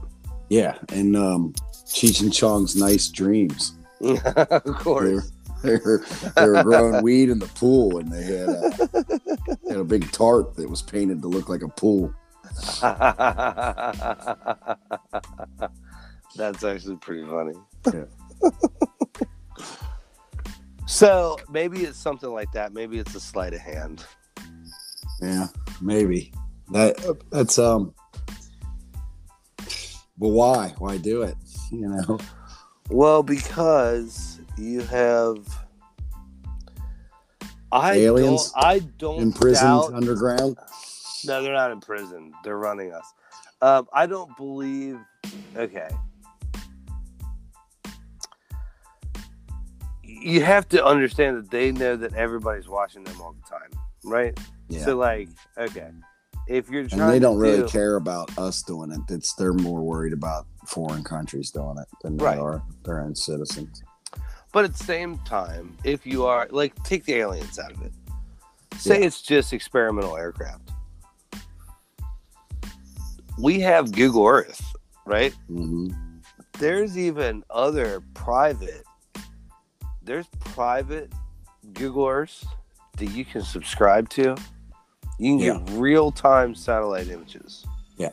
Yeah. And um, Cheech and Chong's Nice Dreams. [LAUGHS] of They were, course. [LAUGHS] they were, they were growing [LAUGHS] weed in the pool and they had a, had a big tarp that was painted to look like a pool. That's actually pretty funny. Yeah. so maybe it's something like that. Maybe it's a sleight of hand. Yeah, maybe. That that's um but why? Why do it? You know? Well, because you have. I Aliens don't. I don't Imprisoned doubt- underground? No, they're not in prison. They're running us. Um, I don't believe. Okay. You have to understand that they know that everybody's watching them all the time, right? Yeah. So, like, okay, if you're trying, and they don't really care about us doing it. It's they're more worried about foreign countries doing it than they Right. are their own citizens. But at the same time, if you are like, take the aliens out of it. Say Yeah. it's just experimental aircraft. We have Google Earth, right? hmm There's even other private. There's private Google Earth that you can subscribe to. You can get real time satellite images. Yeah,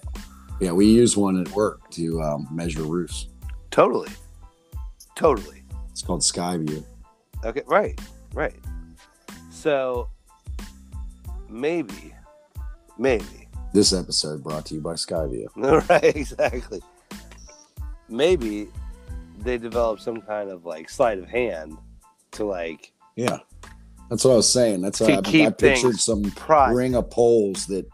we use one at work to um, measure roofs. Totally. Totally. It's called Skyview. Okay, right, right. So maybe, maybe, This episode brought to you by Skyview. [LAUGHS] right? Exactly. Maybe they develop some kind of like sleight of hand to like Yeah. That's what I was saying. That's why I, I pictured some private. ring of poles that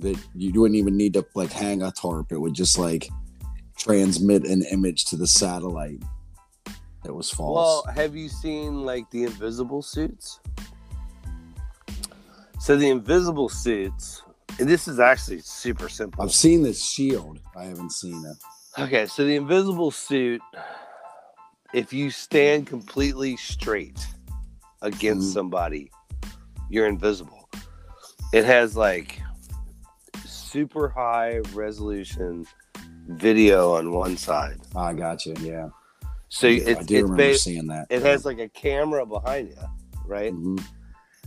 that you wouldn't even need to like hang a tarp. It would just like transmit an image to the satellite that was false. Well, have you seen like the invisible suits? So the invisible suits, and this is actually super simple. I've seen this shield. I haven't seen it. Okay, so the invisible suit, if you stand completely straight against Mhm. somebody, you're invisible. It has like super high resolution video on one side. I got you. Yeah. So I it's, do it's remember ba- seeing that. it has like a camera behind you, right? Mhm.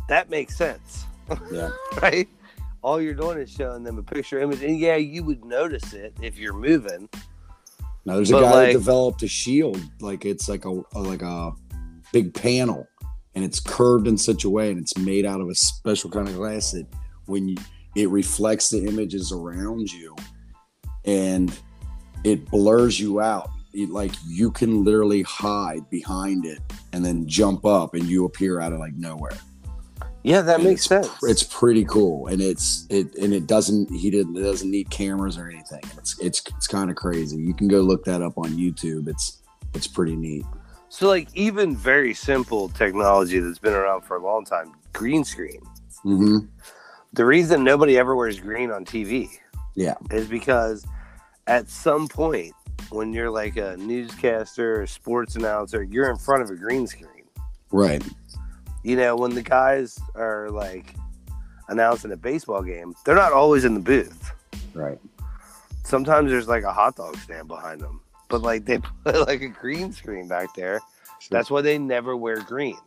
That makes sense, [LAUGHS] Yeah. right? All you're doing is showing them a picture image, and yeah, you would notice it if you're moving. Now there's a guy like- that developed a shield, like it's like a, a like a big panel, and it's curved in such a way, and it's made out of a special kind of glass that when you, it reflects the images around you, and it blurs you out. It, like you can literally hide behind it and then jump up, and you appear out of like nowhere. Yeah, that And makes it's, sense. It's pretty cool, and it's it and it doesn't he didn't it doesn't need cameras or anything. It's it's it's kind of crazy. You can go look that up on YouTube. It's it's pretty neat. So, like, even very simple technology that's been around for a long time, green screen. Mm-hmm. The reason nobody ever wears green on TV, Yeah. is because at some point when you're like a newscaster or sports announcer, you're in front of a green screen. Right. You know, when the guys are like announcing a baseball game, they're not always in the booth. Right. Sometimes there's like a hot dog stand behind them, but like they [LAUGHS] put like a green screen back there. That's why they never wear green.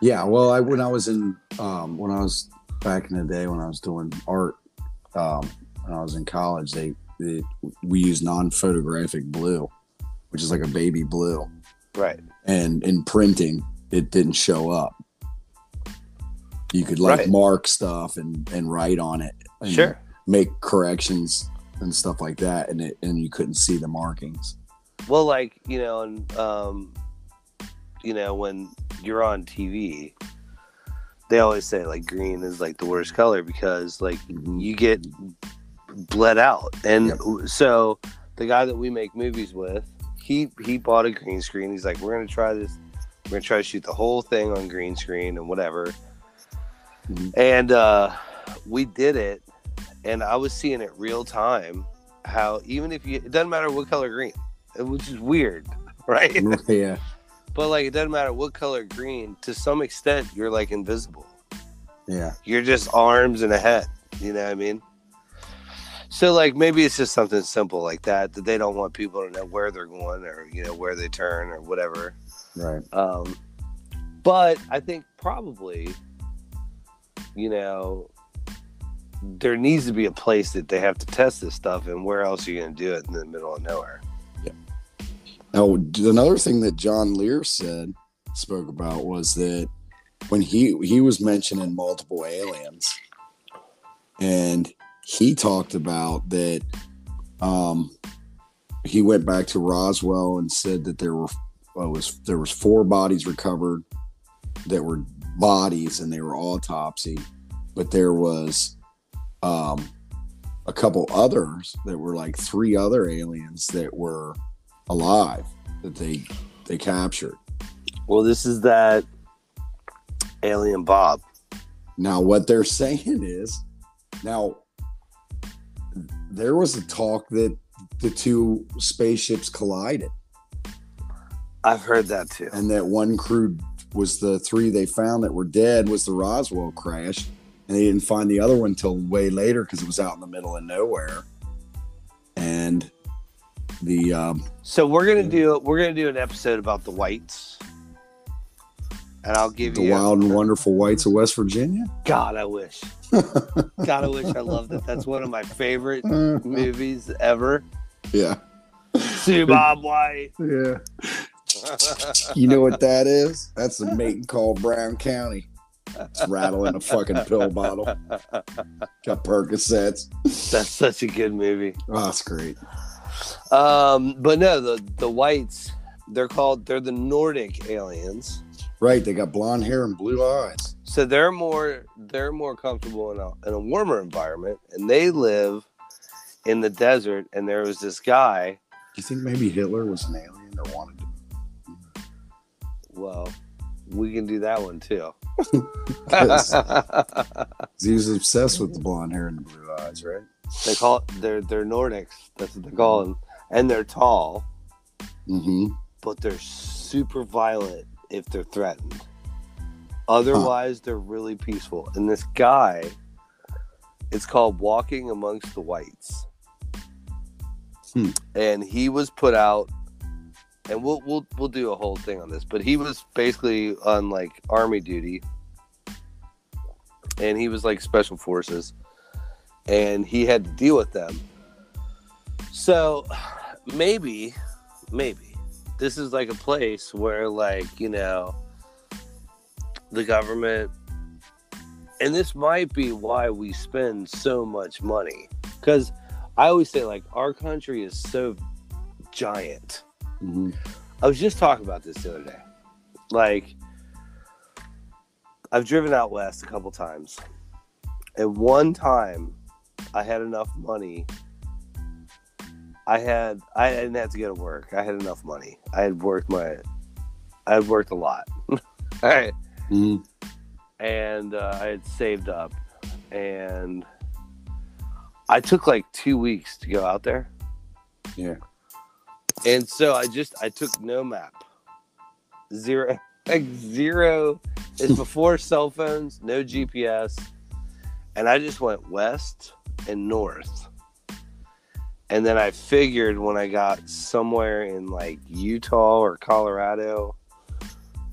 Yeah. Well, I when I was in um when I was back in the day when I was doing art um when I was in college they, they we used non-photographic blue, which is like a baby blue, Right. and in printing it didn't show up. You could like Right. mark stuff and and write on it. and Sure. make corrections and stuff like that and it and you couldn't see the markings Well, like you know, and um, you know, when you're on TV, they always say like green is like the worst color because like you get bled out, and so the guy that we make movies with, he he bought a green screen. He's like, we're gonna try this. We're gonna try to shoot the whole thing on green screen and whatever. Mhm. And uh, we did it, and I was seeing it real time. How even if you, it doesn't matter what color green, which is weird, [LAUGHS] right? [LAUGHS] yeah But like, it doesn't matter what color green. To some extent, you're like invisible. yeah You're just arms and a head. You know what I mean? So like, maybe it's just something simple like that that they don't want people to know where they're going or you know where they turn or whatever. right Um, but I think probably, you know, there needs to be a place that they have to test this stuff, and where else are you going to do it in the middle of nowhere? Now another thing that john lear said spoke about was that when he he was mentioning multiple aliens and he talked about that um he went back to roswell and said that there were uh, was there was four bodies recovered that were bodies and they were autopsy but there was um a couple others that were like three other aliens that were alive that they they captured Well, this is that alien Bob. now what they're saying is now there was a talk that the two spaceships collided I've heard that too. and that one crew was the three they found that were dead was the Roswell crash, and they didn't find the other one till way later because it was out in the middle of nowhere. And the um, So we're gonna do we're gonna do an episode about the whites, and I'll give the you. The wild and wonderful whites of West Virginia. God, I wish. [LAUGHS] God, I wish I loved it. That's one of my favorite [LAUGHS] movies ever. yeah, Sue [LAUGHS] Bob White. yeah. You know what that is? That's the mating call Boone County. It's rattling a fucking pill bottle. Got Percocets. That's such a good movie. Oh, that's great. Um, but no, the the whites, they're called they're the Nordic aliens. Right, they got blonde hair and blue eyes. So they're more they're more comfortable in a in a warmer environment, and they live in the desert. And there was this guy. Do you think maybe Hitler was an alien or wanted to? Well, we can do that one too. [LAUGHS] [LAUGHS] He was obsessed with the blonde hair and the blue eyes, right? They call it they're they're Nordics. That's what they call them, and they're tall, Mm-hmm. but they're super violent if they're threatened. Otherwise, they're really peaceful. And this guy, it's called Walking Amongst the Whites. Hmm. And he was put out, and we'll we'll we'll do a whole thing on this. But he was basically on like army duty, and he was like special forces, and he had to deal with them. So maybe, maybe. This is like a place where like you know the government and this might be why we spend so much money. Because i always say like our country is so giant. Mm-hmm. i was just talking about this the other day. Like i've driven out west a couple times. And one time i had enough money. I had i didn't have to go to work. I had enough money. I had worked my i had worked a lot. [LAUGHS] All right. Mm-hmm. and uh, I had saved up, and I took like two weeks to go out there. Yeah. And so I just I took no map, zero [LAUGHS] like zero. It's [LAUGHS] before cell phones, no GPS, and I just went west and north. And then I figured when I got somewhere in like Utah or Colorado,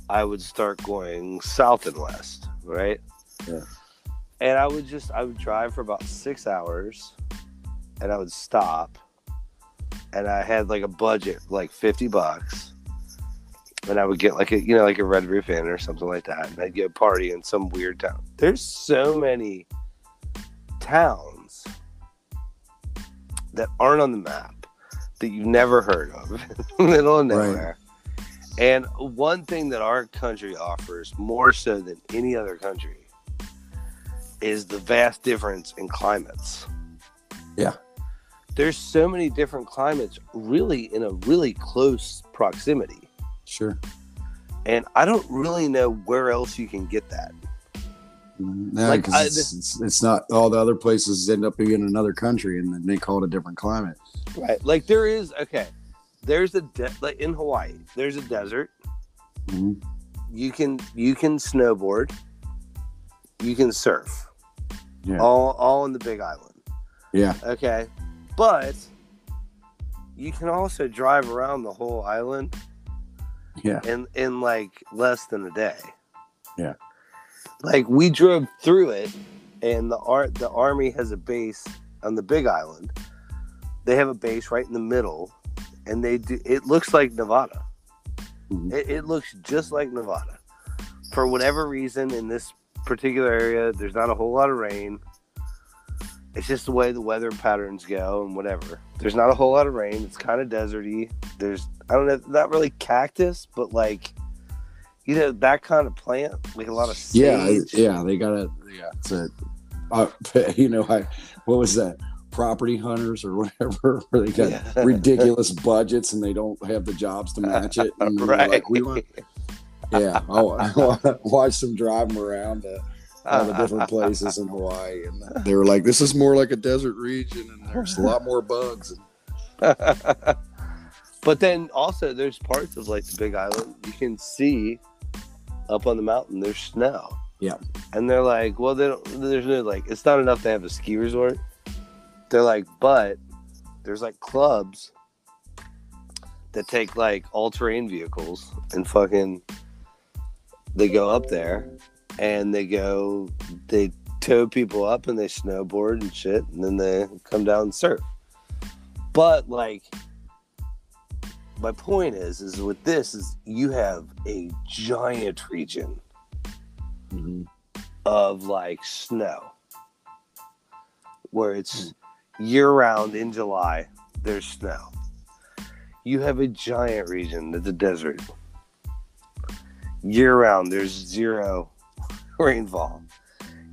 I would start going south and west, right? Yeah. And I would just I would drive for about six hours, and I would stop, and I had like a budget like fifty bucks, and I would get like a you know like a Red Roof Inn or something like that, and I'd get a party in some weird town. There's so many towns that aren't on the map that you've never heard of in the middle of Right. nowhere. And one thing that our country offers more so than any other country is the vast difference in climates. Yeah. There's so many different climates really in a really close proximity. Sure. And I don't really know where else you can get that. No, Like, I- it's, it's, it's not all the other places end up being in another country and then they call it a different climate. Right. Like there is okay. There's a de- like in Hawaii, there's a desert. Mhm. You can you can snowboard. You can surf. Yeah. All all in the big island. Yeah. Okay. But you can also drive around the whole island Yeah. in in like less than a day. Yeah. Like we drove through it and the art the army has a base on the big island. They have a base right in the middle and they do it looks like Nevada. Mhm. It, it looks just like Nevada. For whatever reason in this particular area there's not a whole lot of rain. It's just the way the weather patterns go and whatever. There's not a whole lot of rain. It's kind of deserty. There's I don't know, not really cactus, but like you know that kind of plant, like a lot of sage. Yeah. Yeah. They got a, yeah. It's a, uh, [LAUGHS] you know, I, what was that? Property hunters or [LAUGHS] whatever, where they got Yeah. ridiculous budgets and they don't have the jobs to match it. [LAUGHS] And right. Like, we want, yeah. I'll watch them drive them around to all the different places in Hawaii. And they were like, this is more like a desert region and there's a lot more bugs. but then also there's parts of like the Big Island you can see up on the mountain. There's snow. Yeah. And they're like, well, they don't. There's no like, it's not enough to have a ski resort. They're like, but there's like clubs that take like all-terrain vehicles and fucking they go up there and they go they tow people up and they snowboard and shit and then they come down and surf but like my point is is with this is you have a giant region Mhm. of like snow where it's year round in July, there's snow. You have a giant region that's a desert. Year round, there's zero [LAUGHS] rainfall.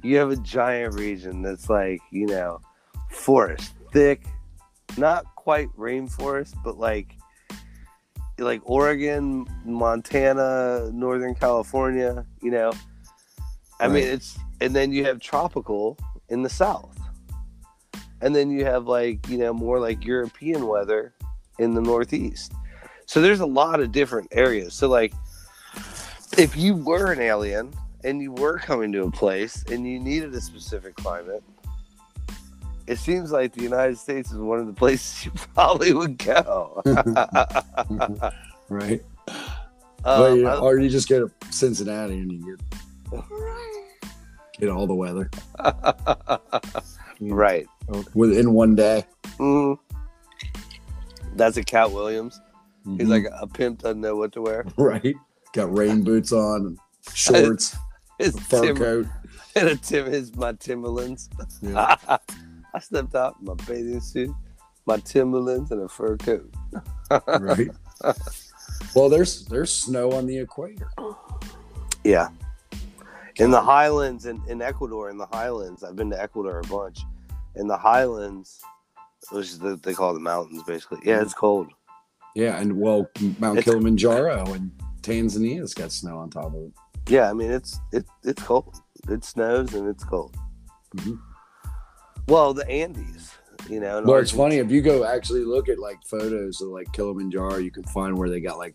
You have a giant region that's like, you know, forest, thick, not quite rainforest, but like like Oregon, Montana, Northern California, you know. I Right. mean, it's and then you have tropical in the south. And then you have like, you know, more like European weather in the northeast. So there's a lot of different areas. So like if you were an alien and you were coming to a place and you needed a specific climate, it seems like the United States is one of the places [LAUGHS] you probably would go. [LAUGHS] right? Um, Well, or you just go to Cincinnati and you get, get all the weather [LAUGHS] right. within one day. Mhm. That's a Katt Williams. He's Mhm. like a pimp doesn't know what to wear. right. Got rain boots on, and shorts, His fur Tim, coat. and a Tim, his my Timberlands. Yeah. I stepped out in my bathing suit, my Timberlands, and a fur coat. [LAUGHS] right. well, there's there's snow on the equator. Yeah. In the highlands in, in Ecuador, in the highlands, I've been to Ecuador a bunch. In the highlands, which is the, they call the mountains, basically. Yeah, it's cold. Yeah, and well, Mount It's- Kilimanjaro and Tanzania's got snow on top of it. Yeah, I mean it's it, it's cold. It snows and it's cold. Mhm. Well, the Andes, you know. Well, it's funny if you go actually look at like photos of like Kilimanjaro, you can find where they got like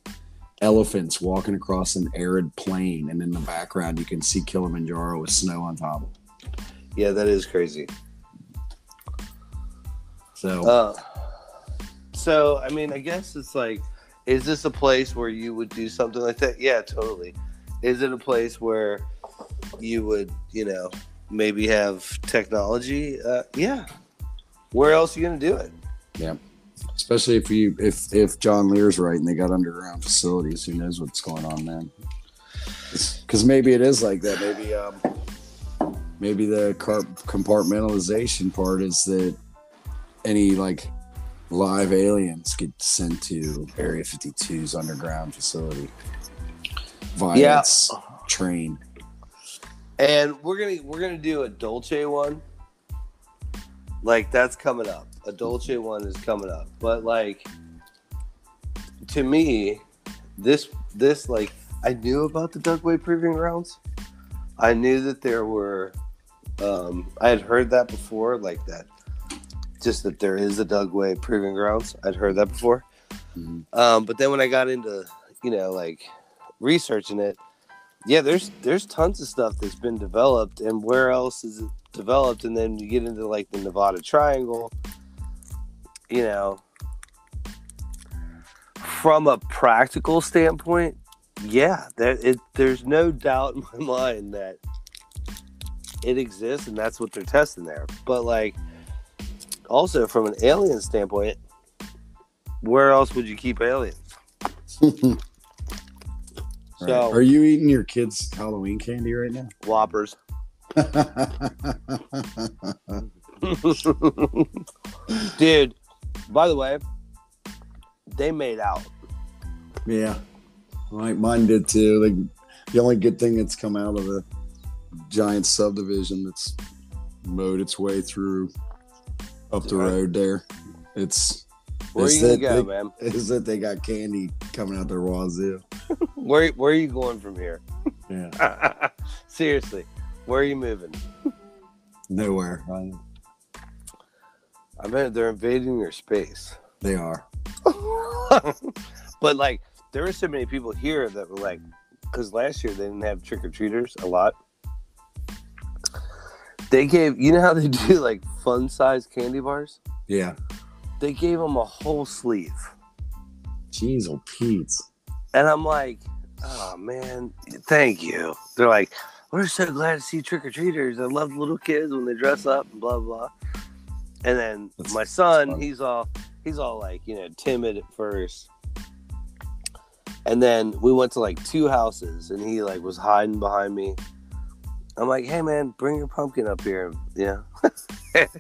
elephants walking across an arid plain, and in the background you can see Kilimanjaro with snow on top. Yeah, that is crazy. So Uh, so I mean, I guess it's like, is this a place where you would do something like that? Yeah, totally. Is it a place where you would, you know, maybe have technology? Uh, yeah. Where else are you gonna do it? Yeah. Especially if you if if John Lear's right and they got underground facilities, who knows what's going on then? Because maybe it is like that. Maybe um maybe the car- compartmentalization part is that any like live aliens get sent to Area 52's underground facility via Yeah. its train. And we're gonna we're gonna do a Dulce one. Like that's coming up. A Dulce one is coming up. But like to me, this this like I knew about the Dugway Proving Grounds. I knew that there were um I had heard that before, like that just that there is a Dugway Proving Grounds. I'd heard that before. Mhm. Um, but then when I got into, you know, like researching it, yeah, there's there's tons of stuff that's been developed, and where else is it developed? And then you get into like the Nevada Triangle, you know. From a practical standpoint, yeah, there it there's no doubt in my [LAUGHS] mind that it exists, and that's what they're testing there. But like, also from an alien standpoint, where else would you keep aliens? [LAUGHS] Right. So Are you eating your kids' Halloween candy right now? [LAUGHS] Whoppers. [LAUGHS] Dude, by the way, they made out. Yeah, like mine did too. Like the only good thing that's come out of a giant subdivision that's mowed its way through up the Right. road there. It's Where is you that go, they- man? [LAUGHS] is that they got candy coming out their wazoo. [LAUGHS] Where where are you going from here? Yeah, [LAUGHS] Seriously, where are you moving? nowhere. I mean, they're invading your space. They are. but like, there were so many people here that were like, because last year they didn't have trick or treaters a lot. They gave, you know how they do like fun size candy bars? Yeah. They gave him a whole sleeve. Jeez, oh Pete's. And I'm like, oh man, thank you. They're like, we're so glad to see trick or treaters. I love little kids when they dress up and blah blah. And then That's- my son, he's all he's all like, you know, timid at first. And then we went to like two houses and he like was hiding behind me. I'm like, hey man, bring your pumpkin up here. Yeah. [LAUGHS]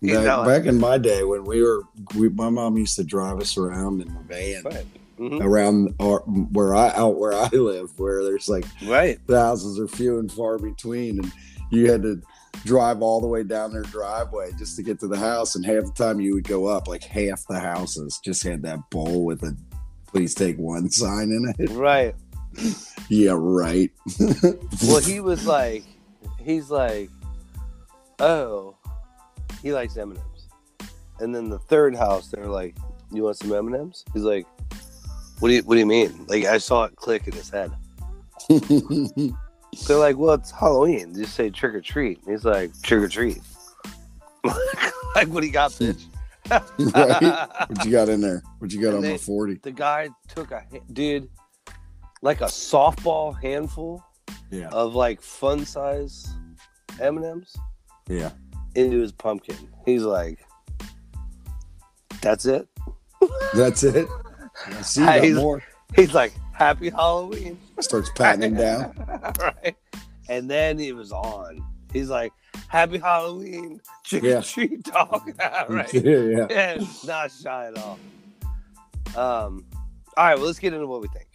you back, know, back in my day when we were, we, my mom used to drive us around in the van right. Mhm. around our, where I out where I [LAUGHS] live, where there's like Right. the houses are few and far between, and you had to drive all the way down their driveway just to get to the house. And half the time you would go up, like half the houses just had that bowl with a "Please take one" sign in it. Right. [LAUGHS] Yeah, right. Well, he was like, he's like, oh, he likes M and M's, and then the third house, they're like, you want some M and M's? He's like, what do you What do you mean? Like I saw it click in his head. [LAUGHS] They're like, well, it's Halloween. Just say trick or treat. And he's like, trick or treat. [LAUGHS] like, what do you got, [LAUGHS] bitch? right? What you got in there? What you got And on they- my forty? the guy took a dude, like a softball handful Yeah, of like fun size M and M's yeah. into his pumpkin. He's like, "That's it." [LAUGHS] That's it. I see you got he's- more. He's like, "Happy Halloween!" Starts patting him down. [LAUGHS] right? And then he was on. He's like, "Happy Halloween, trick Yeah. treat, dog." [LAUGHS] right? Yeah, yeah. Yeah, not shy at all. Um, all right. Well, let's get into what we think.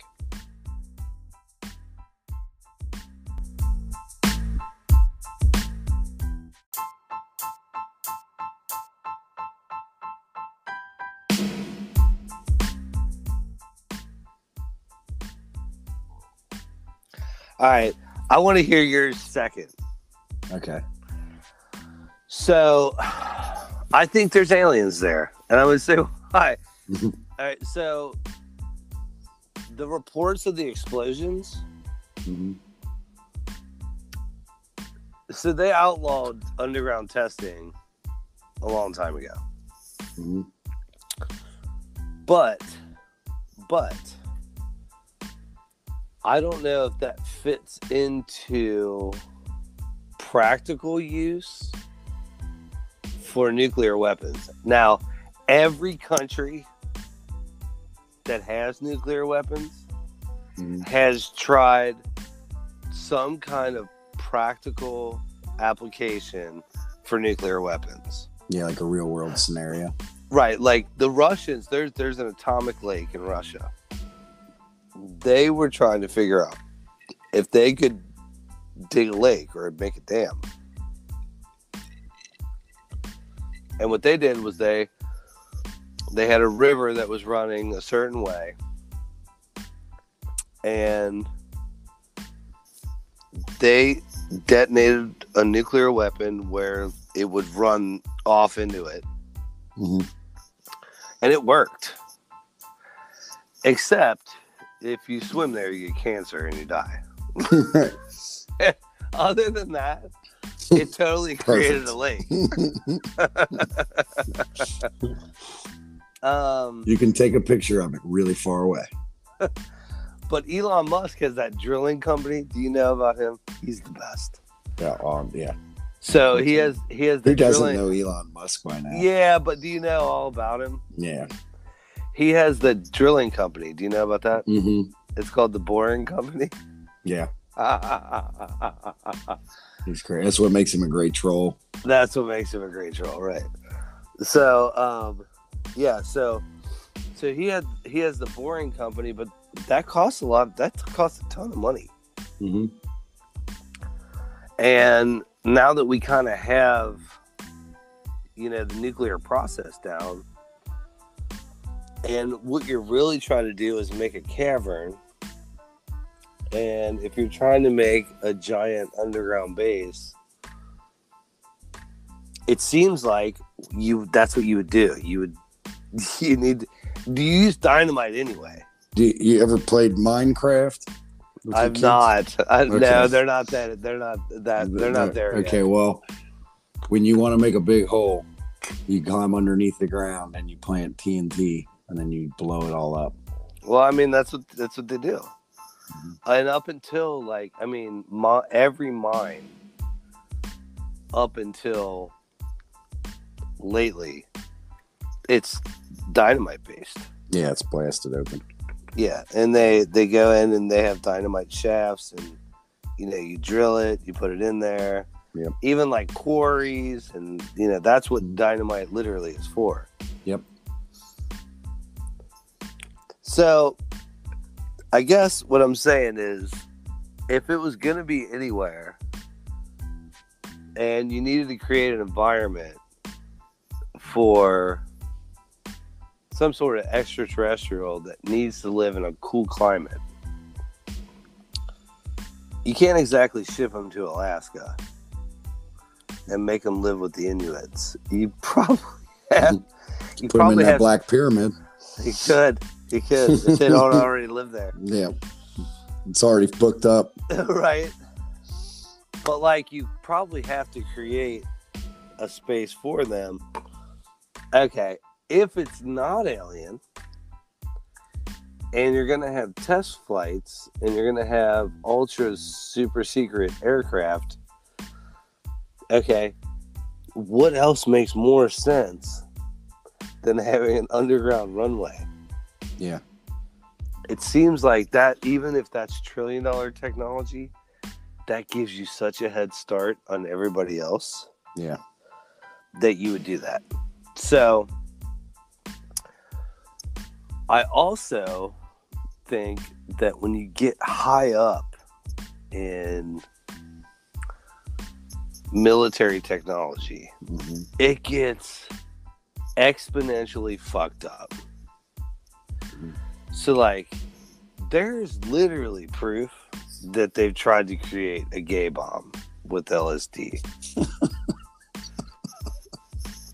All right. I want to hear yours second. Okay. So, I think there's aliens there, and I would say why. Mhm. All right, so the reports of the explosions. Mhm. So they outlawed underground testing a long time ago, Mhm. but but I don't know if that fits into practical use for nuclear weapons. Now, every country that has nuclear weapons Mhm. has tried some kind of practical application for nuclear weapons. Yeah, like a real world scenario. Right, like the Russians, there's there's an atomic lake in Russia. They were trying to figure out if they could dig a lake or make a dam. And what they did was they they had a river that was running a certain way. And they detonated a nuclear weapon where it would run off into it Mhm. and it worked. Except if you swim there, you get cancer and you die. [LAUGHS] [LAUGHS] Other than that, it [LAUGHS] totally created a lake. Um, you can take a picture of it really far away. but Elon Musk has that drilling company. Do you know about him? He's the best. Yeah, um, yeah. So he has he has the Who doesn't drilling. know Elon Musk by now? Yeah, but do you know all about him? Yeah. He has the drilling company. Do you know about that? hmm It's called the Boring Company. [LAUGHS] Yeah. He's great. That's what makes him a great troll. That's what makes him a great troll, right? So, um, yeah, so so he had he has the Boring Company, but that costs a lot. That costs a ton of money. hmm And now that we kind of have, you know, the nuclear process down, and what you're really trying to do is make a cavern. And if you're trying to make a giant underground base, it seems like you that's what you would do. You would [LAUGHS] you need do you use dynamite anyway? Do you, you ever played Minecraft? I've kids? not. [LAUGHS] I, No, they're not that. They're not that. They're not there. yet. Okay, well, when you want to make a big hole, you climb underneath the ground and you plant TNT, and then you blow it all up. Well, I mean, that's what that's what they do. Mm-hmm. And up until like, I mean, mi- every mine up until lately, it's dynamite based. Yeah, it's blasted open. Yeah, and they they go in and they have dynamite shafts and you know, you drill it, you put it in there. Yep. Even like quarries, and you know, that's what dynamite literally is for. Yep. So, I guess what I'm saying is, if it was going to be anywhere, and you needed to create an environment for some sort of extraterrestrial that needs to live in a cool climate, you can't exactly ship them to Alaska and make them live with the Inuits. You [LAUGHS] probably have. You Put them in that have. black pyramid. [LAUGHS] You could. You could if they don't already live there. Yeah. It's already booked up. [LAUGHS] right? But like you probably have to create a space for them. Okay, if it's not alien and you're going to have test flights and you're going to have ultra super secret aircraft, okay, what else makes more sense than having an underground runway? Yeah. it seems like that even if that's trillion dollar technology that gives you such a head start on everybody else Yeah. that you would do that so i also think that when you get high up in military technology hmm it gets exponentially fucked up. Mm-hmm. So, like, there's literally proof that they've tried to create a gay bomb with LSD. [LAUGHS]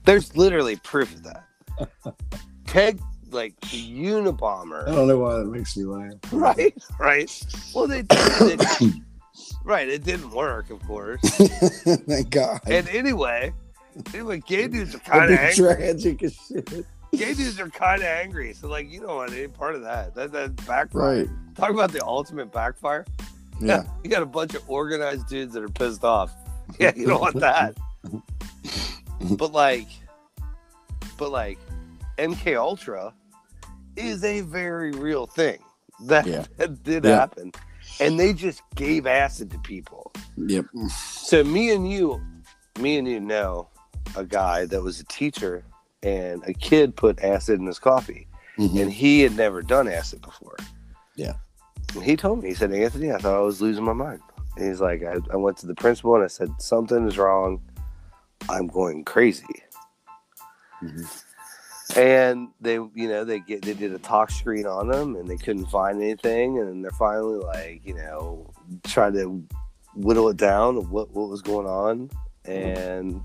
there's literally proof of that. [LAUGHS] Peg, like, the Unabomber. I don't know why that makes me laugh. [LAUGHS] Right, right. Well, they did. [COUGHS] Right, it didn't work, of course. Thank God. And anyway, anyway, gay dudes are kind of tragic as shit. gay dudes are kind of angry. So like, you don't want any part of that. That that backfire. Right. Talk about the ultimate backfire. Yeah. [LAUGHS] you got a bunch of organized dudes that are pissed off. [LAUGHS] Yeah, you don't want that. [LAUGHS] but like, but like, MK Ultra is a very real thing that, Yeah. that did Yeah. happen, and they just gave acid to people. Yep. So me and you, me and you know a guy that was a teacher, and a kid put acid in his coffee, Mhm. and he had never done acid before. Yeah. And he told me, he said, Anthony, I thought I was losing my mind. And he's like, I, I went to the principal and I said, something is wrong. I'm going crazy. Mhm. And they, you know, they get they did a talk screen on them and they couldn't find anything. And they're finally like, you know, trying to whittle it down of what, what was going on. And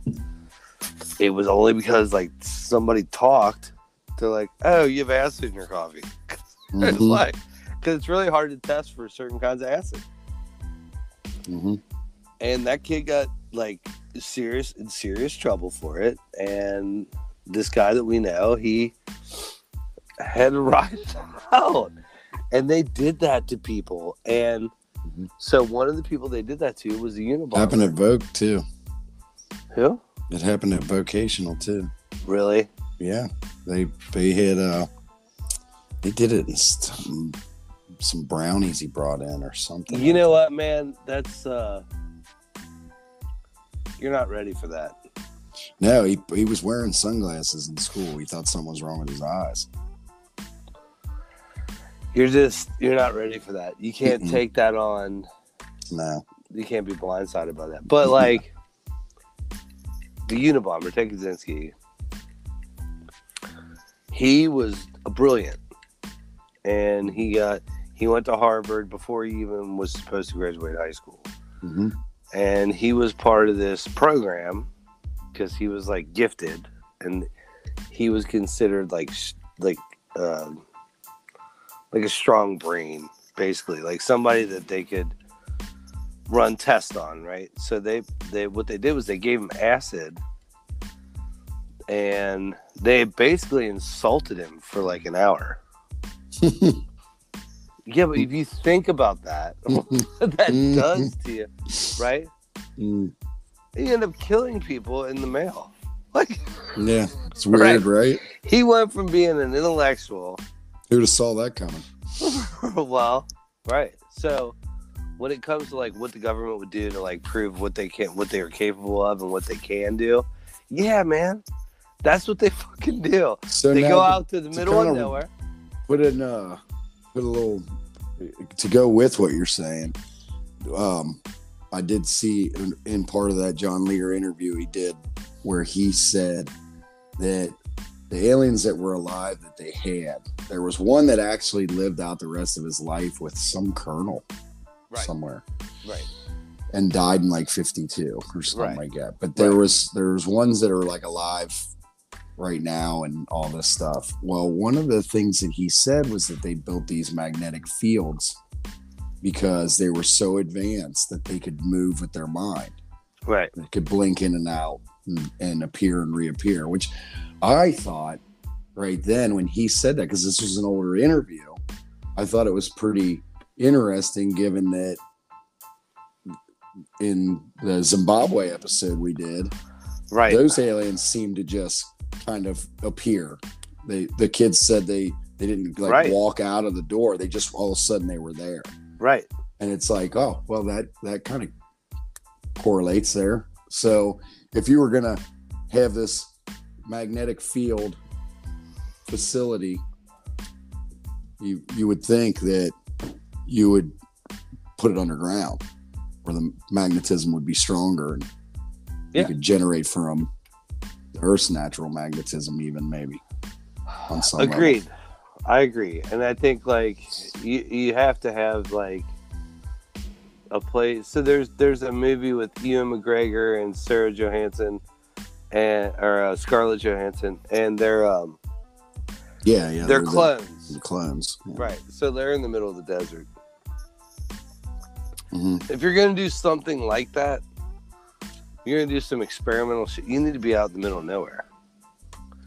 it was only because like somebody talked. They're like, oh, you have acid in your coffee. [LAUGHS] It's Mhm. like, because it's really hard to test for certain kinds of acid. Mhm. And that kid got like serious in serious trouble for it. And this guy that we know, he had to [LAUGHS] ride out. And they did that to people. And Mhm. so one of the people they did that to was the Unabomber. Happened at Vogue too. Who? It happened at Vocational too. Really? Yeah. They they had uh they did it in some, some brownies he brought in or something. You know what, man? That's uh you're not ready for that. No, he he was wearing sunglasses in school. He thought something was wrong with his eyes. You're just you're not ready for that. You can't Mm-mm. take that on. No. You can't be blindsided by that. But like the Unabomber, Ted Kaczynski, he was a brilliant, and he got he went to Harvard before he even was supposed to graduate high school, hmm and he was part of this program because he was like gifted, and he was considered like like um like a strong brain, basically, like somebody that they could run tests on, right? So they they what they did was they gave him acid and they basically insulted him for like an hour. [LAUGHS] Yeah, but if you think about that, [LAUGHS] what that does to you, right? Mm, You end up killing people in the mail. [LAUGHS] Like yeah, it's weird, right? he went from being an intellectual Who'd have saw that coming? well, right. So when it comes to like what the government would do to like prove what they can, what they are capable of, and what they can do, yeah, man, that's what they [LAUGHS] fucking do. So they go out to the to middle of nowhere. put in uh put a little to go with what you're saying um i did see in, in part of that john lear interview he did where he said that the aliens that were alive that they had there was one that actually lived out the rest of his life with some colonel Right, somewhere right, and died in like 52 or something Right. like that but there Right. was there was ones that are like alive right now and all this stuff well one of the things that he said was that they built these magnetic fields because they were so advanced that they could move with their mind right. they could blink in and out and, and appear and reappear which i thought right then when he said that because this was an older interview i thought it was pretty interesting given that in the zimbabwe episode we did Right. those aliens seemed to just kind of appear they the kids said they they didn't like Right. walk out of the door they just all of a sudden they were there right. and it's like oh well that that kind of correlates there so if you were gonna have this magnetic field facility you you would think that you would put it underground where the magnetism would be stronger and Yeah. you could generate from the earth's natural magnetism even maybe on some level. Agreed. I agree, and I think like you you have to have like a place. So there's there's a movie with Ewan McGregor and Sarah Johansson, and or uh, Scarlett Johansson, and they're um yeah yeah they're the- clones, the clones yeah. right? So they're in the middle of the desert. Mhm. If you're gonna do something like that, you're gonna do some experimental shit. You need to be out in the middle of nowhere.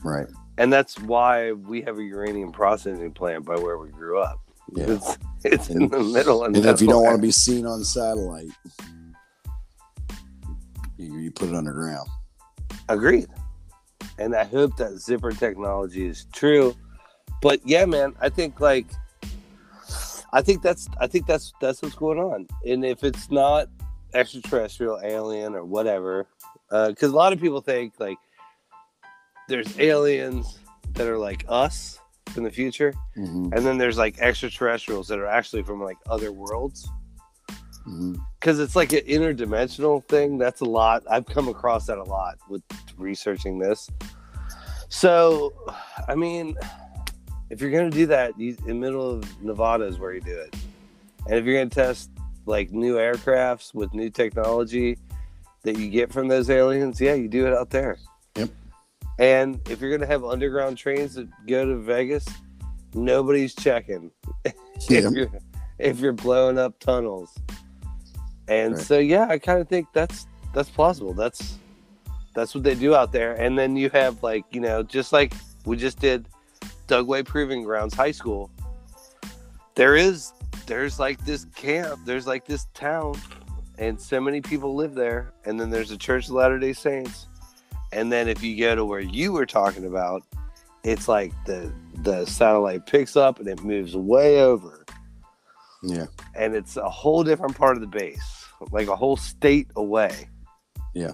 right and that's why we have a uranium processing plant by where we grew up. yeah It's, it's in the middle, and if you don't want to be, be seen on satellite you, you put it underground agreed. And I hope that zipper technology is true. But yeah, man, I think like, I think that's I think that's that's what's going on. And if it's not extraterrestrial, alien, or whatever, because a lot of people think like there's aliens that are like us in the future, Mhm, and then there's like extraterrestrials that are actually from like other worlds. because it's like an interdimensional thing. That's a lot. I've come across that a lot with researching this. So, I mean, if you're gonna do that, you, in the middle of Nevada is where you do it. And if you're gonna test like new aircrafts with new technology that you get from those aliens, yeah, you do it out there. Yep. And if you're gonna have underground trains that go to Vegas, nobody's checking. [LAUGHS] If, you're, if you're blowing up tunnels. And Right. so yeah, I kind of think that's that's plausible. That's that's what they do out there. And then you have like, you know, just like we just did Dugway Proving Grounds High School. There is there's like this camp, there's like this town and so many people live there and then there's a Church of Latter-day Saints. And then if you go to where you were talking about, it's like the the satellite picks up and it moves way over yeah and it's a whole different part of the base, like a whole state away. Yeah.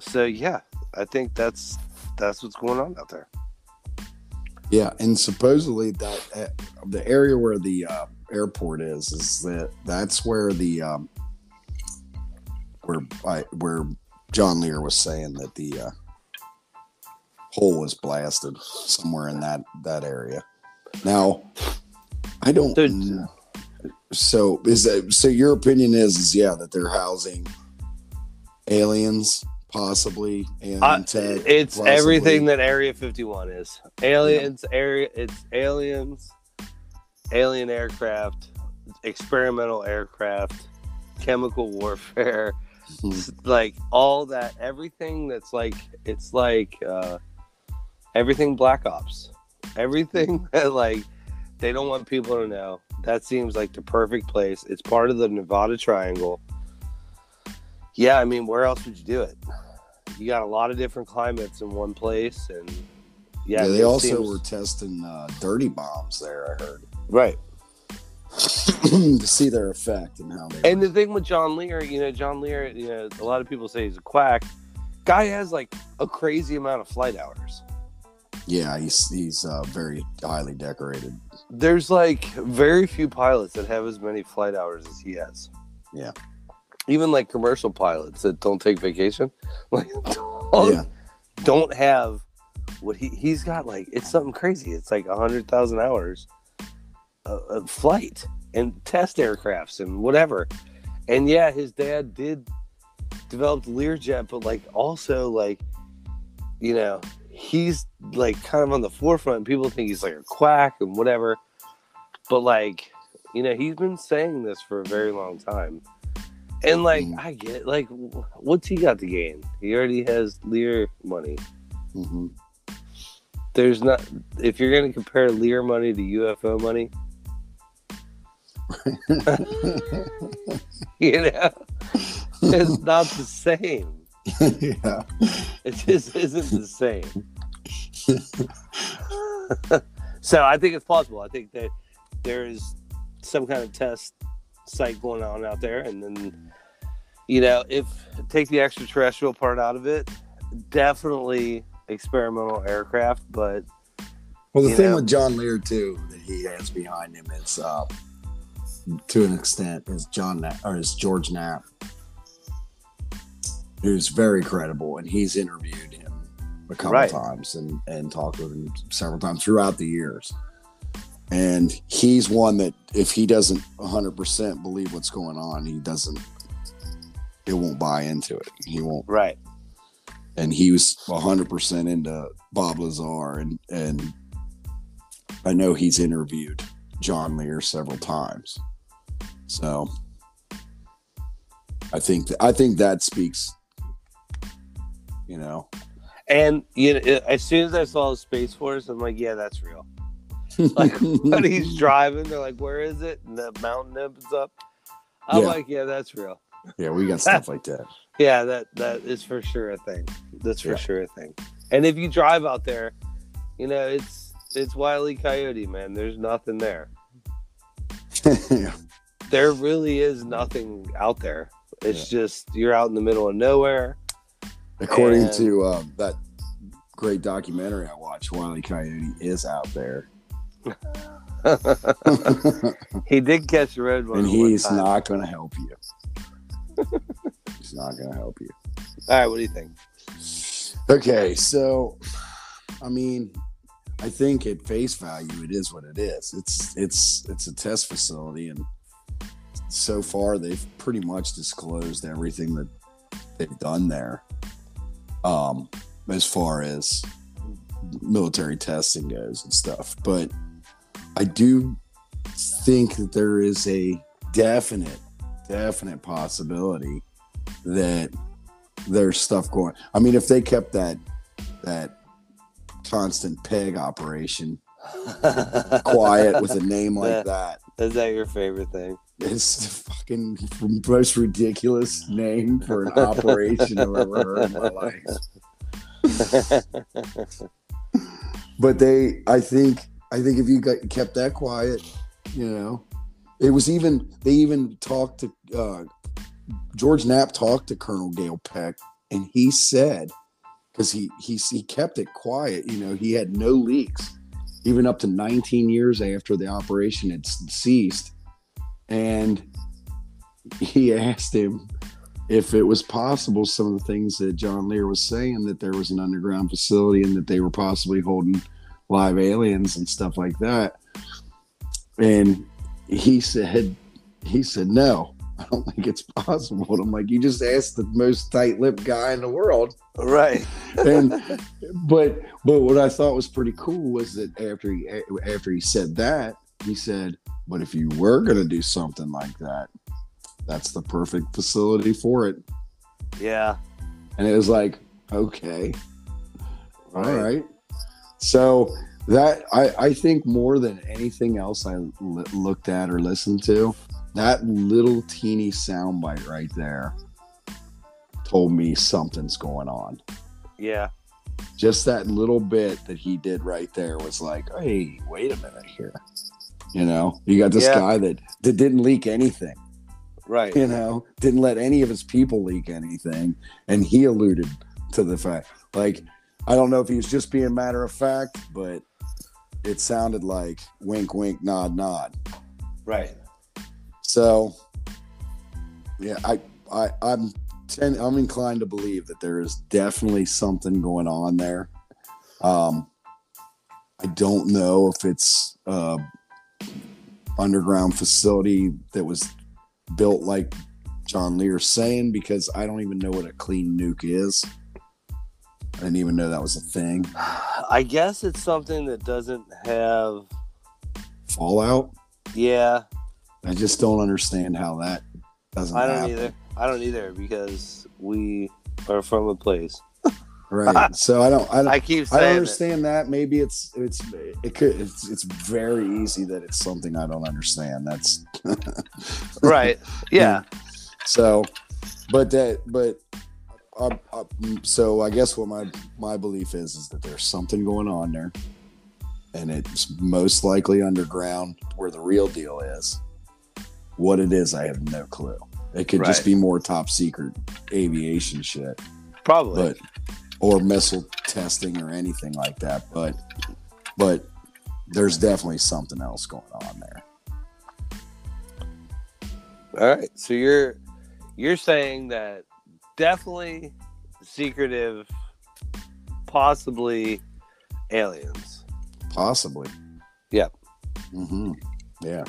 So yeah, I think that's that's what's going on out there. Yeah, and supposedly that uh, the area where the uh, airport is is that that's where the um, where I, where John Lear was saying that the uh, hole was blasted somewhere in that that area. Now, I don't. So- is that so? Your opinion is is yeah that they're housing aliens possibly And Uh, it's possibly. everything that Area 51 is. Aliens, area it's aliens, alien aircraft, experimental aircraft, chemical warfare, Mhm. like all that everything that's like it's like uh everything black ops everything [LAUGHS] that like they don't want people to know that seems like the perfect place it's part of the nevada triangle yeah i mean where else would you do it you got a lot of different climates in one place and yeah, Yeah, they also seems- were testing uh, dirty bombs there. I heard. right [COUGHS] to see their effect and how they. And the thing with John Lear, you know, John Lear, you know, a lot of people say he's a quack. Guy has like a crazy amount of flight hours. yeah, he's he's uh, very highly decorated. There's like very few pilots that have as many flight hours as he has. Yeah. Even like commercial pilots that don't take vacation, [LAUGHS] like don't, Yeah, don't have what he he's got. Like it's something crazy. It's like a hundred thousand hours of, of flight and test aircrafts and whatever. And yeah, his dad did develop the Learjet, but like also like you know he's like kind of on the forefront. People think he's like a quack and whatever, but like you know he's been saying this for a very long time. And like Mhm. I get like wh- what's he got to gain? He already has Lear money. hmm There's not if you're gonna compare Lear money to UFO money, [LAUGHS] you know, it's not the same. yeah, It just isn't the same. [LAUGHS] so I think it's possible. I think that there is some kind of test site going on out there, and then you know, if take the extraterrestrial part out of it, definitely experimental aircraft, but Well, the thing know? with John Lear too that he has behind him is, uh, to an extent, is John Knapp, or is George Knapp, who's very credible, and he's interviewed him a couple Right. times and and talked with him several times throughout the years. And he's one that if he doesn't 100% believe what's going on, he doesn't. It won't buy into it. He won't right, and he was 100% into Bob Lazar and and I know he's interviewed John Lear several times. So I think I think that speaks you know. and you know, as soon as I saw the Space Force, I'm like, yeah, that's real. [LAUGHS] Like when he's [LAUGHS] driving, they're like, "Where is it?" And the mountain opens up. I'm Yeah. like, "Yeah, that's real." yeah, we got stuff like that. [LAUGHS] Yeah, that that is for sure a thing. That's for Yeah. sure a thing. And if you drive out there, you know it's it's Wiley Coyote, man. There's nothing there. There really is nothing out there. It's just you're out in the middle of nowhere. According And- to uh, that great documentary I watched, Wiley Coyote is out there. He did catch a red one. and he's not going to help you. he's not going to help you. All right, what do you think? Okay, so I mean, I think at face value, it is what it is. It's it's it's a test facility, and so far they've pretty much disclosed everything that they've done there, um, as far as military testing goes and stuff. But I do think that there is a definite, definite possibility that there's stuff going. I mean, if they kept that that Constant Peg operation [LAUGHS] quiet with a name like that, Is that your favorite thing? it's the fucking most ridiculous name for an operation I've ever heard in my life. [LAUGHS] But they, I think, I think if you got, kept that quiet, you know, it was even they even talked to uh, George Knapp talked to Colonel Gail Peck, and he said because he he he kept it quiet, you know, he had no leaks, even up to 19 years after the operation had ceased, and he asked him if it was possible some of the things that John Lear was saying that there was an underground facility and that they were possibly holding live aliens and stuff like that. And he said, he said, no, [LAUGHS] I don't think it's possible. And I'm like, you just asked the most tight-lipped guy in the world. right. [LAUGHS] And but but what I thought was pretty cool was that after he after he said that, he said, but if you were gonna do something like that, that's the perfect facility for it. Yeah. And it was like, okay, all Right. right. So that I, I think more than anything else I l- looked at or listened to, that little teeny soundbite right there told me something's going on. Yeah. Just that little bit that he did right there was like, hey, wait a minute here. You know, you got this Yeah. guy that that didn't leak anything. Right. You know, didn't let any of his people leak anything, and he alluded to the fact. Like, I don't know if he was just being matter of fact, but it sounded like wink, wink, nod, nod. Right. So, yeah, I, I, I'm, ten, I'm inclined to believe that there is definitely something going on there. Um, I don't know if it's uh, underground facility that was built like John Lear's saying because I don't even know what a clean nuke is. I didn't even know that was a thing. I guess it's something that doesn't have. Fallout. Yeah, I just don't understand how that doesn't I don't happen. either. I don't either because we are from a place. [LAUGHS] Right. so I don't. I don't. I keep I don't it. understand that. Maybe it's it's it could it's it's very easy that it's something I don't understand. That's [LAUGHS] Right. Yeah. so, but that but uh, uh, so I guess what my my belief is is that there's something going on there, and it's most likely underground where the real deal is. What it is, I have no clue. It could just be more top secret aviation shit Probably. but or missile testing or anything like that. But but there's definitely something else going on there. All right. So you're you're saying that definitely secretive, possibly aliens. Possibly. Yep. hmm Yeah.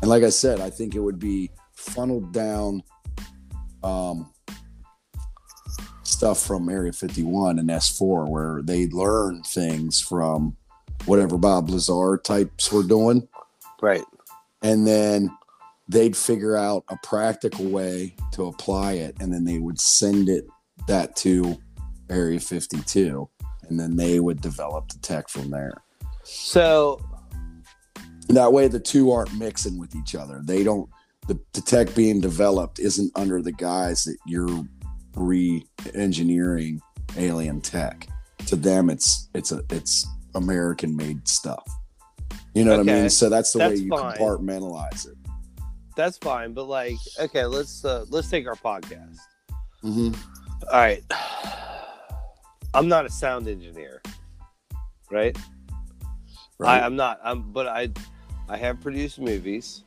And like I said, I think it would be funneled down um, stuff from Area 51 and S4 where they learn things from whatever Bob Lazar types were doing. Right. and then they'd figure out a practical way to apply it and then they would send it that to area 52 and then they would develop the tech from there. So that way the two aren't mixing with each other. They don't the, the tech being developed isn't under the guise that you're re-engineering alien tech. To them it's it's a it's american made stuff. You know what i mean? So that's the way you fine. compartmentalize it that's fine, but like, okay, let's uh, let's take our podcast. mm-hmm. All right. I'm not a sound engineer, right? I, I'm not. I'm, but I, I have produced movies.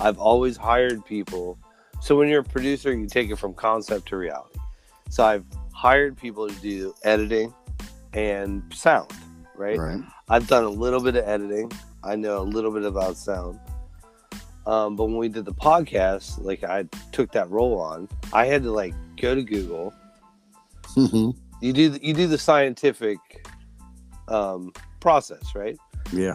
I've always hired people. So when you're a producer, you take it from concept to reality. So I've hired people to do editing and sound, right? right. I've done a little bit of editing. I know a little bit about sound. Um, but when we did the podcast, like I took that role on, I had to like go to Google. Mhm. You do the, you do the scientific um, process, right? Yeah.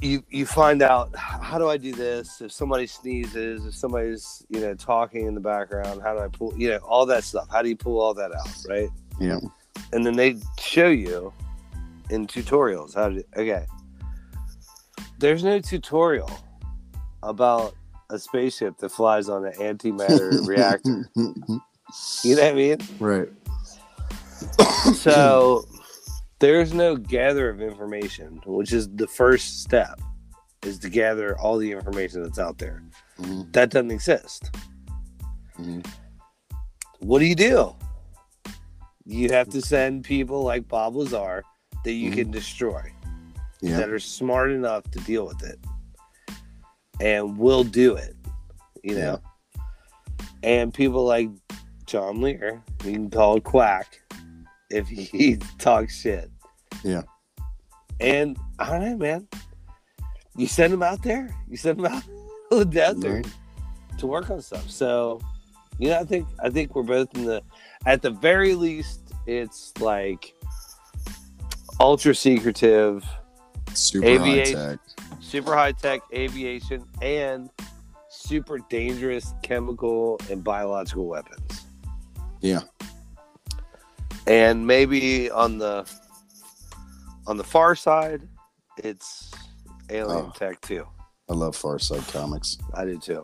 you you find out how do I do this if somebody sneezes if somebody's you know talking in the background how do I pull you know all that stuff how do you pull all that out right Yeah. and then they show you in tutorials how to okay there's no tutorial about a spaceship that flies on an antimatter [LAUGHS] reactor you know what I mean Right. so there's no gather of information which is the first step is to gather all the information that's out there Mhm. that doesn't exist Mhm. what do you do you have to send people like bob lazar that you Mhm. can destroy Yeah. that are smart enough to deal with it and we'll do it you know? And people like john lear you can call quack if he [LAUGHS] talks shit. Yeah. and i don't know man. You send him out there? You send him out [LAUGHS] to the desert to work on stuff. So you know i think i think we're both in the at the very least it's like ultra secretive Super Aviation. Super high tech aviation and super dangerous chemical and biological weapons. Yeah. And maybe on the on the far side, it's alien Oh. tech too. I love Far Side comics. I do too.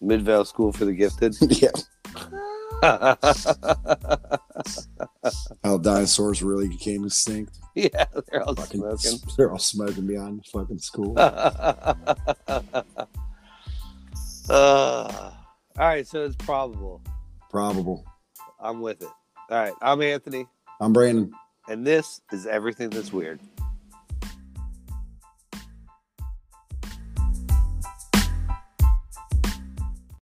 Midvale School for the Gifted. [LAUGHS] yeah. [LAUGHS] How dinosaurs really became extinct. yeah, they're all Fucking, smoking. [LAUGHS] they're all smoking behind fucking school. uh, all right, so it's probable. Probable. I'm with it. All right, I'm Anthony, I'm Brandon. and this is everything that's weird.